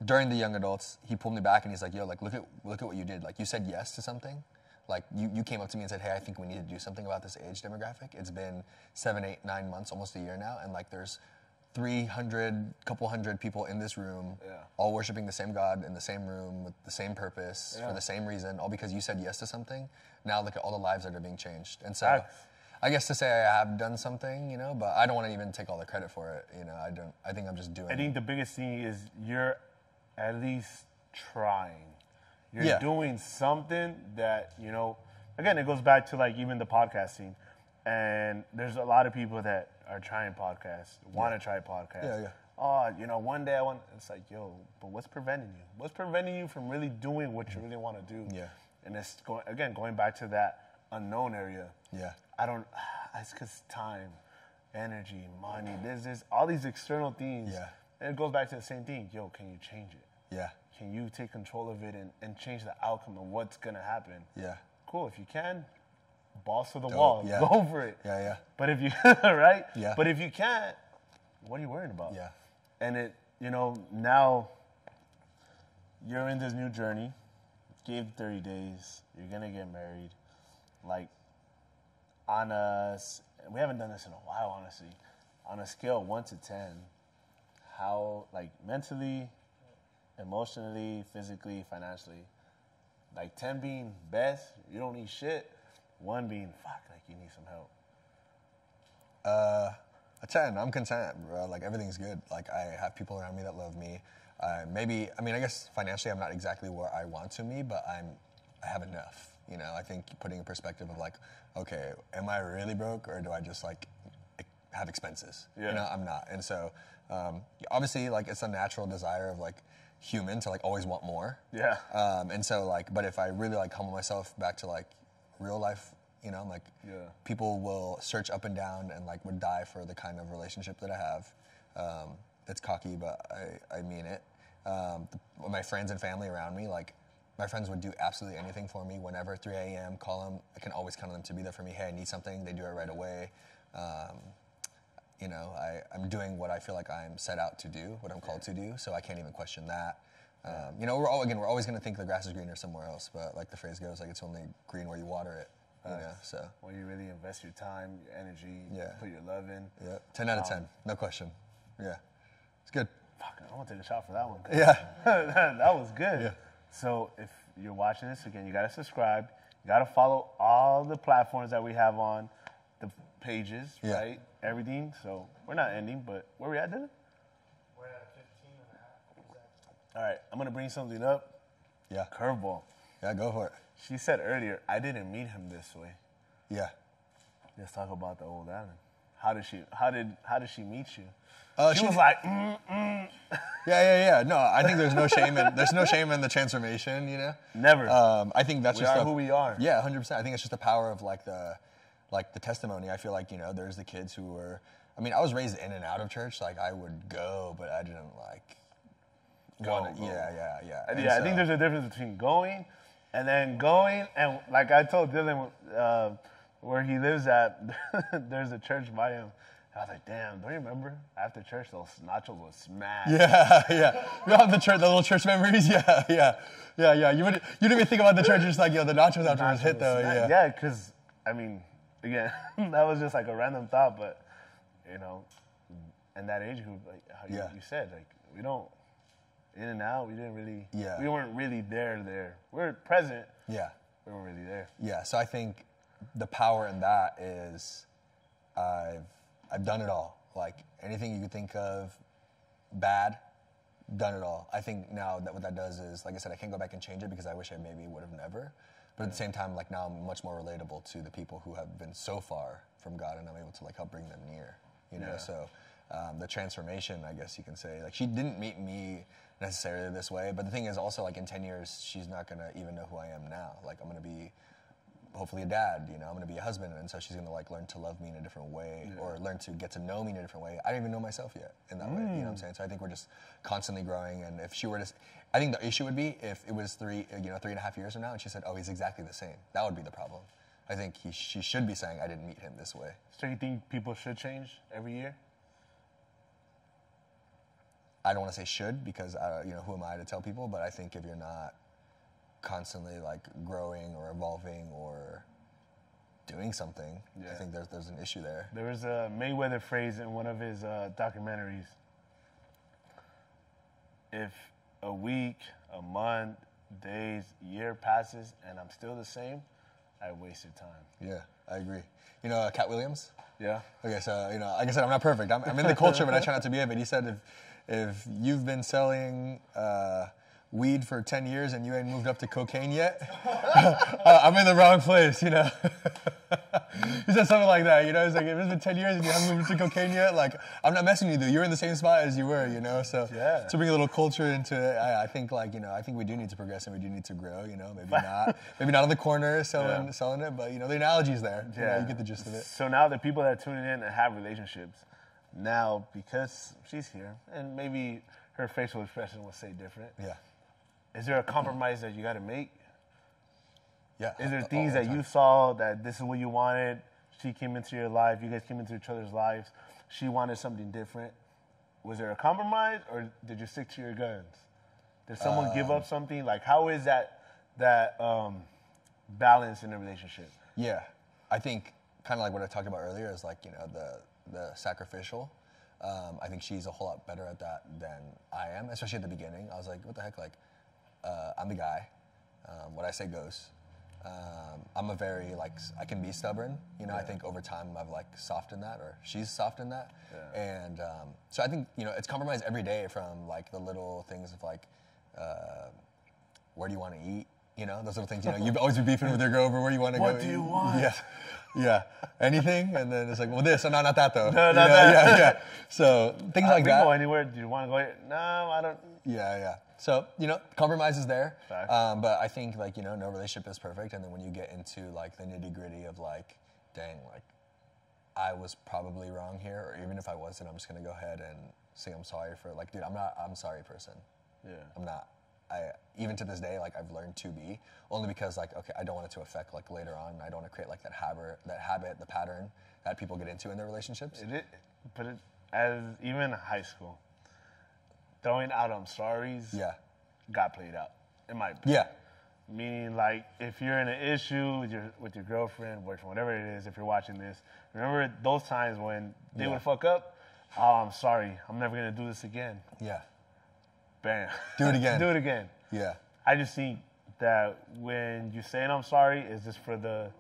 during the young adults, he pulled me back and he's like, "Yo, like look at look at what you did. Like you said yes to something. Like you, you came up to me and said, "Hey, I think we need to do something about this age demographic." It's been seven, eight, nine months, almost a year now, and like there's 300, couple hundred people in this room, Yeah. all worshiping the same God in the same room with the same purpose Yeah. for the same reason, all because you said yes to something. Now look at all the lives that are being changed. And so, Facts. I guess to say I have done something, you know, but I don't want to even take all the credit for it. You know, I don't. I think I'm just doing. I think the biggest thing is you're at least trying. You're Yeah. doing something that, you know, again, it goes back to like even the podcasting. And there's a lot of people that are trying podcasts, want to try podcasts. Yeah, yeah. Oh, you know, one day I want, it's like, yo, but what's preventing you? What's preventing you from really doing what you mm-hmm. really want to do? Yeah. And it's going, again, going back to that unknown area. Yeah. I don't. (sighs) It's because time, energy, money, business, all these external things. Yeah. And it goes back to the same thing. Yo, can you change it? Yeah. Can you take control of it and, and change the outcome of what's gonna happen? Yeah. Cool. If you can, balls to the Dope, wall. (laughs) yeah. Go for it. Yeah, yeah. But if you (laughs) right. Yeah. But if you can't, what are you worrying about? Yeah. And it, you know, now you're in this new journey. Give 30 days. You're gonna get married. Like on a, s- we haven't done this in a while, honestly. On a scale of one to ten, how like mentally, emotionally, physically, financially, like ten being best, you don't need shit. One being fuck, like you need some help. Uh, a 10. I'm content, bro. Like, everything's good. Like, I have people around me that love me. Uh, maybe, I mean, I guess financially I'm not exactly where I want to be, but I'm, I have enough. You know, I think putting in perspective of like, okay, am I really broke or do I just like have expenses? Yeah. You know, I'm not. And so, um, obviously, like, it's a natural desire of like human to like always want more. Yeah. Um, and so like, but if I really like humble myself back to like real life, you know, like Yeah. people will search up and down and like would die for the kind of relationship that I have. Um, it's cocky, but I, I mean it. Um, the, my friends and family around me, like my friends would do absolutely anything for me whenever 3 a.m. call them. I can always count on them to be there for me. Hey, I need something. They do it right away. Um, you know, I, I'm doing what I feel like I'm set out to do, what I'm called to do, so I can't even question that. Um, you know, we're all, again, we're always going to think the grass is greener somewhere else, but like the phrase goes, like it's only green where you water it. You know, so When you really invest your time, your energy, Yeah. put your love in. yeah, 10 out of 10, no question. Yeah, it's good. Fuck, I want to take a shot for that one. (laughs) Yeah, (laughs) that was good. Yeah. So if you're watching this again, you gotta subscribe. You gotta follow all the platforms that we have on, the pages, Yeah. right? Everything. So we're not ending, but where we at, Dylan? We're at 15 and a half. Exactly. All right, I'm gonna bring something up. yeah, Curveball. yeah, go for it. She said earlier, I didn't meet him this way. Yeah. Let's talk about the old Allan. How did she? How did? How did she meet you? Uh, she, she- was like, mm, Yeah, yeah, yeah. No, I think there's no (laughs) shame in there's no shame in the transformation. You know, Never. Um, I think that's We just are who we are. Yeah, hundred percent. I think it's just the power of like the, like the testimony. I feel like you know, there's the kids who were. I mean, I was raised in and out of church. Like I would go, but I didn't like. Go, go. Yeah, yeah, yeah. And yeah, I think there's a difference between going and then going and like I told Dylan, uh, where he lives at, (laughs) there's a church by him. I was like, damn, don't you remember after church those nachos was smashed? Yeah, (laughs) yeah. You have the church, the little church memories. (laughs) Yeah, yeah, yeah, yeah. You would, you didn't even think about the church. You're just like, yo, the nachos afterwards Nachos hit though. Yeah. Yeah, because I mean, again, that was just like a random thought, but you know, in that age group, like how you, you said, like we don't in and out. We didn't really. Yeah. We weren't really there. There. We're present. Yeah. We weren't really there. Yeah, so I think the power in that is I've I've done it all. Like anything you could think of, bad, done it all. I think now that what that does is, like I said, I can't go back and change it because I wish I maybe would have never. But at the same time, like now I'm much more relatable to the people who have been so far from God, and I'm able to like help bring them near. You know, Yeah. so um, the transformation, I guess you can say, like she didn't meet me necessarily this way. But the thing is, also like in ten years, she's not gonna even know who I am now. Like I'm gonna be hopefully a dad, you know, I'm gonna be a husband, and so she's gonna like learn to love me in a different way, or learn to get to know me in a different way. I don't even know myself yet in that way, you know what I'm saying? So I think we're just constantly growing, and if she were to, I think the issue would be if it was three, uh, you know, three and a half years from now, and she said, oh, he's exactly the same. That would be the problem. I think he, she should be saying, I didn't meet him this way. So you think people should change every year? I don't want to say should because uh, you know who am I to tell people, but I think if you're not constantly like growing or evolving or doing something, I think there's there's an issue there. There was a Mayweather phrase in one of his uh, documentaries. If a week, a month, days, year passes and I'm still the same, I wasted time. Yeah, I agree. You know, uh, Katt Williams. Yeah. Okay, so you know, like I said, I'm not perfect. I'm, I'm in the culture, but I try not to be it. But he said if if you've been selling uh, weed for 10 years and you ain't moved up to cocaine yet, (laughs) uh, I'm in the wrong place. You know. (laughs) he said something like that. You know, he's like, if it's been 10 years and you haven't moved to cocaine yet, like I'm not messing with you. Dude. You're in the same spot as you were. You know, so Yeah. to bring a little culture into it, I, I think like you know, I think we do need to progress and we do need to grow. You know, maybe (laughs) not, maybe not on the corner selling Yeah. selling it, but you know, the analogy's there. You, know, you get the gist of it. So now the people that are tuning in and have relationships, now because she's here and maybe her facial expression will say different. Yeah. Is there a compromise that you got to make? Yeah. Is there things the that you saw that this is what you wanted? She came into your life. You guys came into each other's lives. She wanted something different. Was there a compromise, or did you stick to your guns? Did someone give Um, up something? Like, how is that that um, balance in a relationship? Yeah, I think kind of like what I talked about earlier is like you know the the sacrificial. Um, I think she's a whole lot better at that than I am, especially at the beginning. I was like, what the heck? Like, uh, I'm the guy. Um, what I say goes. Um, I'm a very like I can be stubborn. You know, I think over time I've like softened that, or she's softened that, and um, so I think you know it's compromise every day from like the little things of like. Uh, where do you want to eat? You know, those little things. You know, you've always been beefing with your girl over where you want to go. What do you want? Yeah, yeah. Anything, and then it's like, well, this. No, not that though. No, You not know, that. Yeah, yeah. So things Uh, like can go that. anywhere. Do you want to go? Here? No, I don't. Yeah, yeah. So you know, compromise is there. Um, but I think like you know, no relationship is perfect, and then when you get into like the nitty gritty of like, dang, like I was probably wrong here, or even if I wasn't, I'm just gonna go ahead and say I'm sorry for like, dude, I'm not. I'm sorry person. Yeah. I'm not. I even to this day, like I've learned to be only because like okay, I don't want it to affect like later on. I don't want to create like that habit, that habit, the pattern that people get into in their relationships. It, it, but it, as even in high school, throwing out I'm sorries Yeah, got played out. In my opinion. yeah, Meaning, like, if you're in an issue with your with your girlfriend, boyfriend, whatever it is, if you're watching this, remember those times when they Yeah. would fuck up. Oh, I'm sorry. I'm never gonna do this again. yeah, Bam. Do it again. (laughs) do it again. yeah, I just think that when you're saying I'm sorry, it's just for the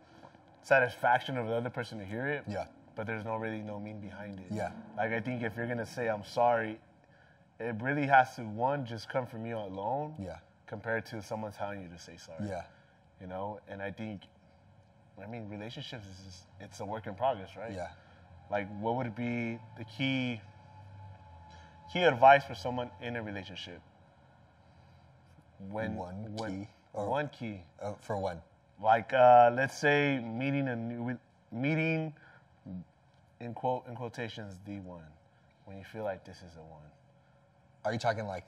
satisfaction of the other person to hear it. Yeah. But there's no really no mean behind it. Yeah. Like I think if you're gonna say I'm sorry, it really has to one just come from you alone. Yeah. Compared to someone telling you to say sorry. yeah, You know, and I think, I mean, relationships is just, it's a work in progress, right? yeah. Like, what would be the key key advice for someone in a relationship? When One when, key, or- one key, Uh, for when? like uh, let's say meeting a new meeting in quote in quotations the one when you feel like this is the one. Are you talking like,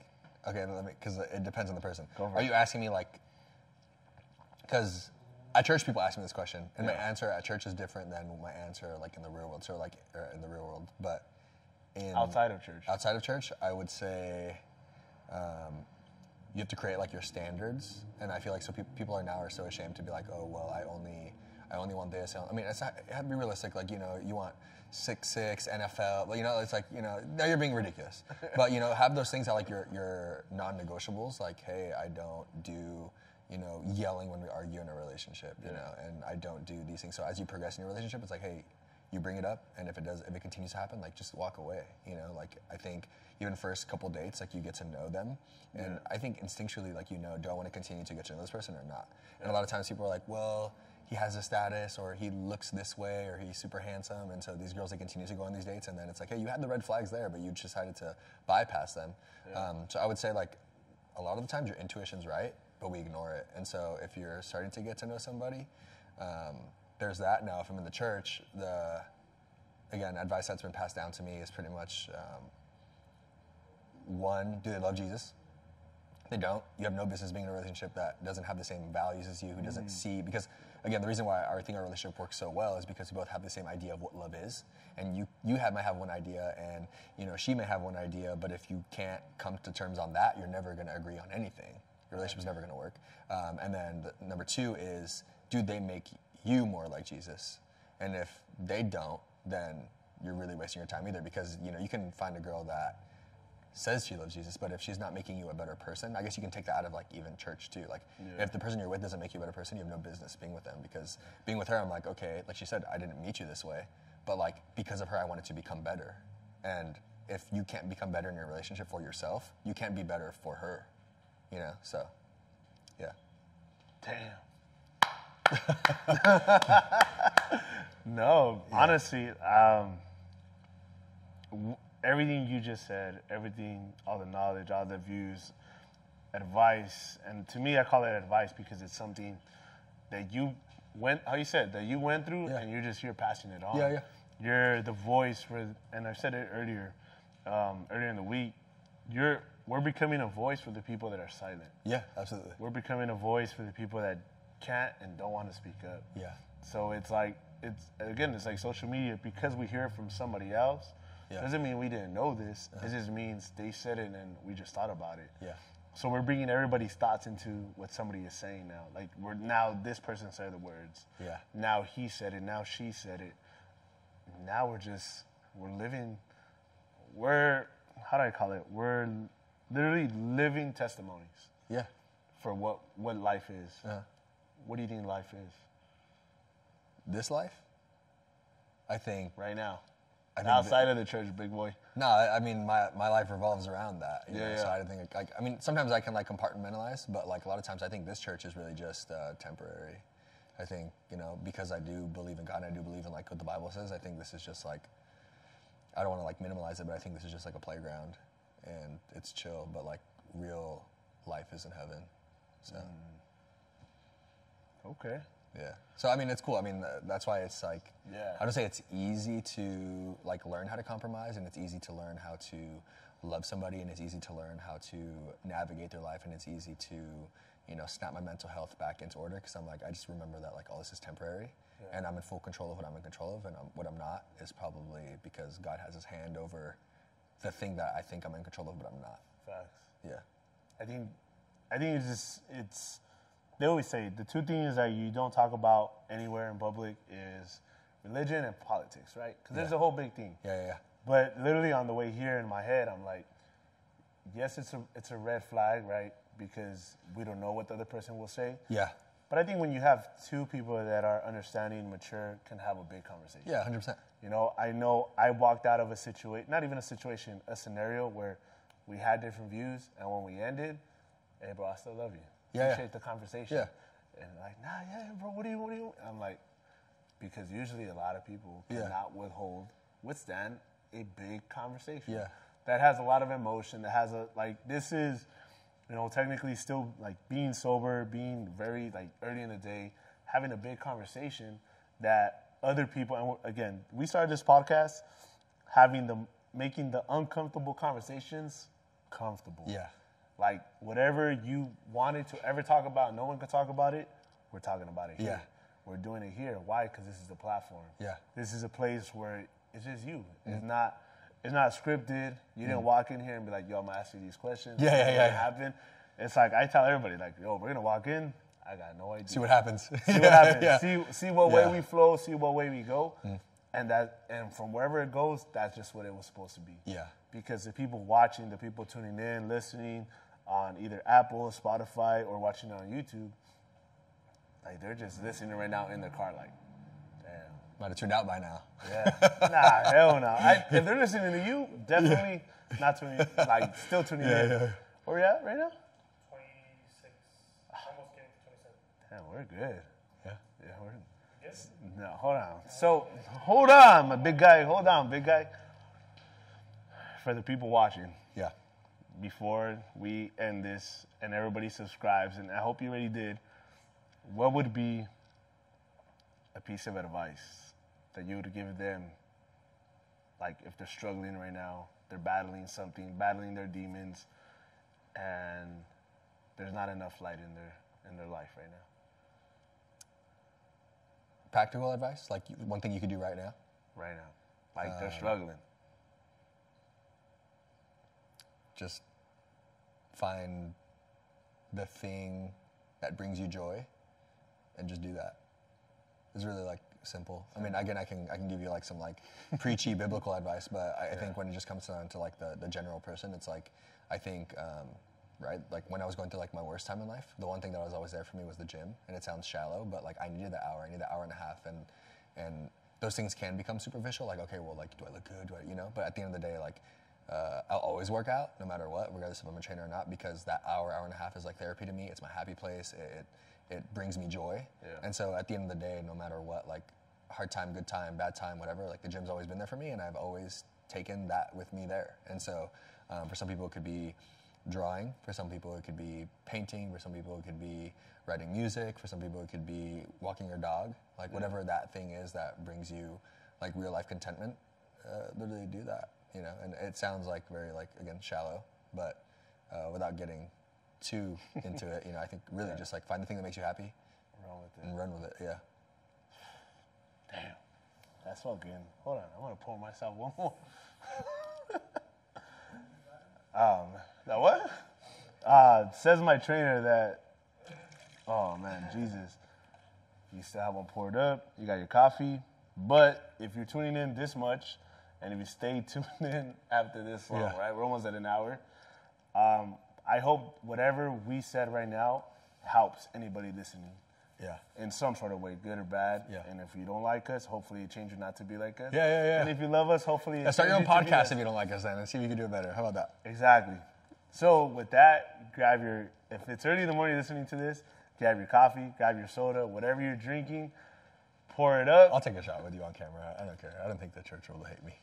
okay, let me, because it depends on the person. Go for Are it. you asking me like, because at church people ask me this question, and my answer at church is different than my answer like in the real world. So like er, in the real world, but in Outside of church. outside of church, I would say um, you have to create like your standards, and I feel like so peop people are now are so ashamed to be like, oh well, I only I only want this. I mean, it's not, it had to be realistic. Like you know, you want six six NFL. You know, it's like you know now you're being ridiculous. (laughs) but you know, have those things that like your your non-negotiables. Like, hey, I don't do you know yelling when we argue in a relationship. You know, and I don't do these things. So as you progress in your relationship, it's like, hey, you bring it up, and if it does, if it continues to happen, like just walk away. You know, like I think even first couple dates, like you get to know them, and I think instinctually, like you know, do I want to continue to get to know this person or not? And a lot of times people are like, well, he has a status, or he looks this way, or he's super handsome, and so these girls they continue to go on these dates, and then it's like, hey, you had the red flags there, but you decided to bypass them. Um, so I would say like a lot of the times your intuition's right, but we ignore it. And so if you're starting to get to know somebody, um, there's that. Now, if I'm in the church, the again advice that's been passed down to me is pretty much um, one: do they love Jesus? They don't. You have no business being in a relationship that doesn't have the same values as you, who doesn't see. Because again, the reason why I think our relationship works so well is because we both have the same idea of what love is, and you you have might have one idea, and you know she may have one idea, but if you can't come to terms on that, you're never going to agree on anything. Your relationship's never going to work. Um, and then the, number two is, do they make you more like Jesus? And if they don't, then you're really wasting your time either, because you know you can find a girl that says she loves Jesus, but if she's not making you a better person, I guess you can take that out of like even church too. Like if the person you're with doesn't make you a better person, you have no business being with them because being with her, I'm like, okay, like she said, I didn't meet you this way, but like because of her, I wanted to become better. And if you can't become better in your relationship for yourself, you can't be better for her. You know, so yeah. Damn. (laughs) no, honestly, um, w- everything you just said, everything, all the knowledge, all the views, advice, and to me, I call it advice because it's something that you went, how you said, that you went through, Yeah. and you're just here passing it on. Yeah, yeah. You're the voice for, and I said it earlier, um, earlier in the week. You're, we're becoming a voice for the people that are silent. Yeah, absolutely. We're becoming a voice for the people that can't and don't want to speak up. Yeah. So it's like it's again, it's like social media because we hear it from somebody else. Yeah. Uh-huh. Doesn't mean we didn't know this. It just means they said it and we just thought about it. Yeah. So we're bringing everybody's thoughts into what somebody is saying now. Like we're now this person said the words. Yeah. Now he said it. Now she said it. Now we're just we're living. We're how do I call it? We're literally living testimonies Yeah. for what what life is. Uh-huh. What do you think life is This life, I think. right now? I think Outside of the church, big boy. No, I, I mean my, my life revolves around that. You Yeah, know? So yeah. I think like I mean sometimes I can like compartmentalize, but like a lot of times I think this church is really just uh, temporary. I think you know because I do believe in God, and I do believe in like what the Bible says. I think this is just like I don't want to like minimize it, but I think this is just like a playground, and it's chill. But like real life is in heaven. So Okay. yeah. So I mean it's cool. I mean uh, that's why it's like Yeah. I don't say it's easy to like learn how to compromise, and it's easy to learn how to love somebody, and it's easy to learn how to navigate their life, and it's easy to you know snap my mental health back into order because I'm like I just remember that like all this is temporary, and I'm in full control of what I'm in control of, and I'm, what I'm not is probably because God has His hand over the thing that I think I'm in control of, but I'm not. Facts. Yeah. I think, I think it's just it's. They always say the two things that you don't talk about anywhere in public is religion and politics, right? Because there's a whole big thing. Yeah, yeah, yeah. But literally on the way here in my head, I'm like, yes, it's a it's a red flag, right? Because we don't know what the other person will say. Yeah. But I think when you have two people that are understanding, mature, can have a big conversation. Yeah, 100%. You know, I know I walked out of a situation, not even a situation, a scenario where we had different views, and when we ended, hey, bro, I still love you. Yeah, yeah. Appreciate the conversation. Yeah. And like, nah, yeah, bro, what do you, what do you? I'm like, because usually a lot of people Yeah. cannot withhold, withstand a big conversation. Yeah. That has a lot of emotion. That has a like, this is, you know, technically still like being sober, being very like early in the day, having a big conversation that other people, and again, we started this podcast having the making the uncomfortable conversations comfortable. Yeah. Like whatever you wanted to ever talk about, no one could talk about it. We're talking about it here. Yeah. We're doing it here. Why? Because this is the platform. Yeah. This is a place where it's just you. It's not. It's not scripted. You didn't walk in here and be like, "Yo, I'm gonna ask you these questions." Yeah, yeah, yeah, yeah. Happen. It's like I tell everybody, like, "Yo, we're gonna walk in. I got no idea. See what happens. See what (laughs) happens. yeah. See see what Yeah. Mm. way we flow. See what way we go. And that and from wherever it goes, that's just what it was supposed to be. Yeah. Because the people watching, the people tuning in, listening on either Apple, Spotify, or watching on YouTube, like they're just listening right now in their car, like, damn, Might have turned out by now. Yeah. Nah, (laughs) hell no. I, if they're listening to you, definitely not tuning. Like still tuning Yeah, in. yeah. Where we at right now? 26, almost getting to 27. Damn, we're good. Yeah. Yeah, we're. Yes. No, hold on. So, hold on, my big guy. Hold on, big guy. For the people watching, Yeah. Before we end this and everybody subscribes, and I hope you already did, what would be a piece of advice that you would give them? Like, if they're struggling right now, they're battling something, battling their demons, and there's not enough light in their in their life right now. Practical advice, like one thing you could do right now. Right now, like they're um, struggling. Just find the thing that brings you joy, and just do that. It's really like simple. I mean, again, I can I can give you like some like preachy biblical advice, but I, I think when it just comes down to like the the general person, it's like I think. Um, Right, like when I was going through like my worst time in life, the one thing that was always there for me was the gym, and it sounds shallow, but like I needed the hour, I needed the hour and a half, and and those things can become superficial. Like, okay, well, like, do I look good? Do I, you know? But at the end of the day, like, uh, I'll always work out no matter what, regardless if I'm a trainer or not, because that hour, hour and a half is like therapy to me. It's my happy place. It it, it brings me joy. Yeah. And so at the end of the day, no matter what, like hard time, good time, bad time, whatever, like the gym's always been there for me, and I've always taken that with me there. And so um, for some people, it could be drawing. For some people, it could be painting. For some people, it could be writing music. For some people, it could be walking your dog. Like whatever that thing is that brings you like real life contentment, uh, literally do that. You know, and it sounds like very like again shallow, but uh, without getting too (laughs) into it, you know, I think really just like find the thing that makes you happy Wrong with it. and run with it. Yeah. Damn. That's fucking. Hold on. I'm gonna pour myself one more. (laughs) um. That what? Uh, says my trainer that. Oh man, Jesus. You still have one poured up. You got your coffee. But if you're tuning in this much, and if you stay (laughs) tuned in after this long, Yeah. right? We're almost at an hour. Um, I hope whatever we said right now helps anybody listening Yeah. in some sort of way, good or bad. Yeah. And if you don't like us, hopefully it changes not to be like us. Yeah, yeah, yeah. And if you love us, hopefully it start your own podcast if you don't like us then and see if you can do it better. How about that? Exactly. So with that, grab your. If it's early in the morning listening to this, grab your coffee, grab your soda, whatever you're drinking, pour it up. I'll take a shot with you on camera. I don't care. I don't think the church will hate me.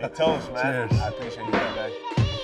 Hey, toast, man. Cheers. I appreciate you, guys.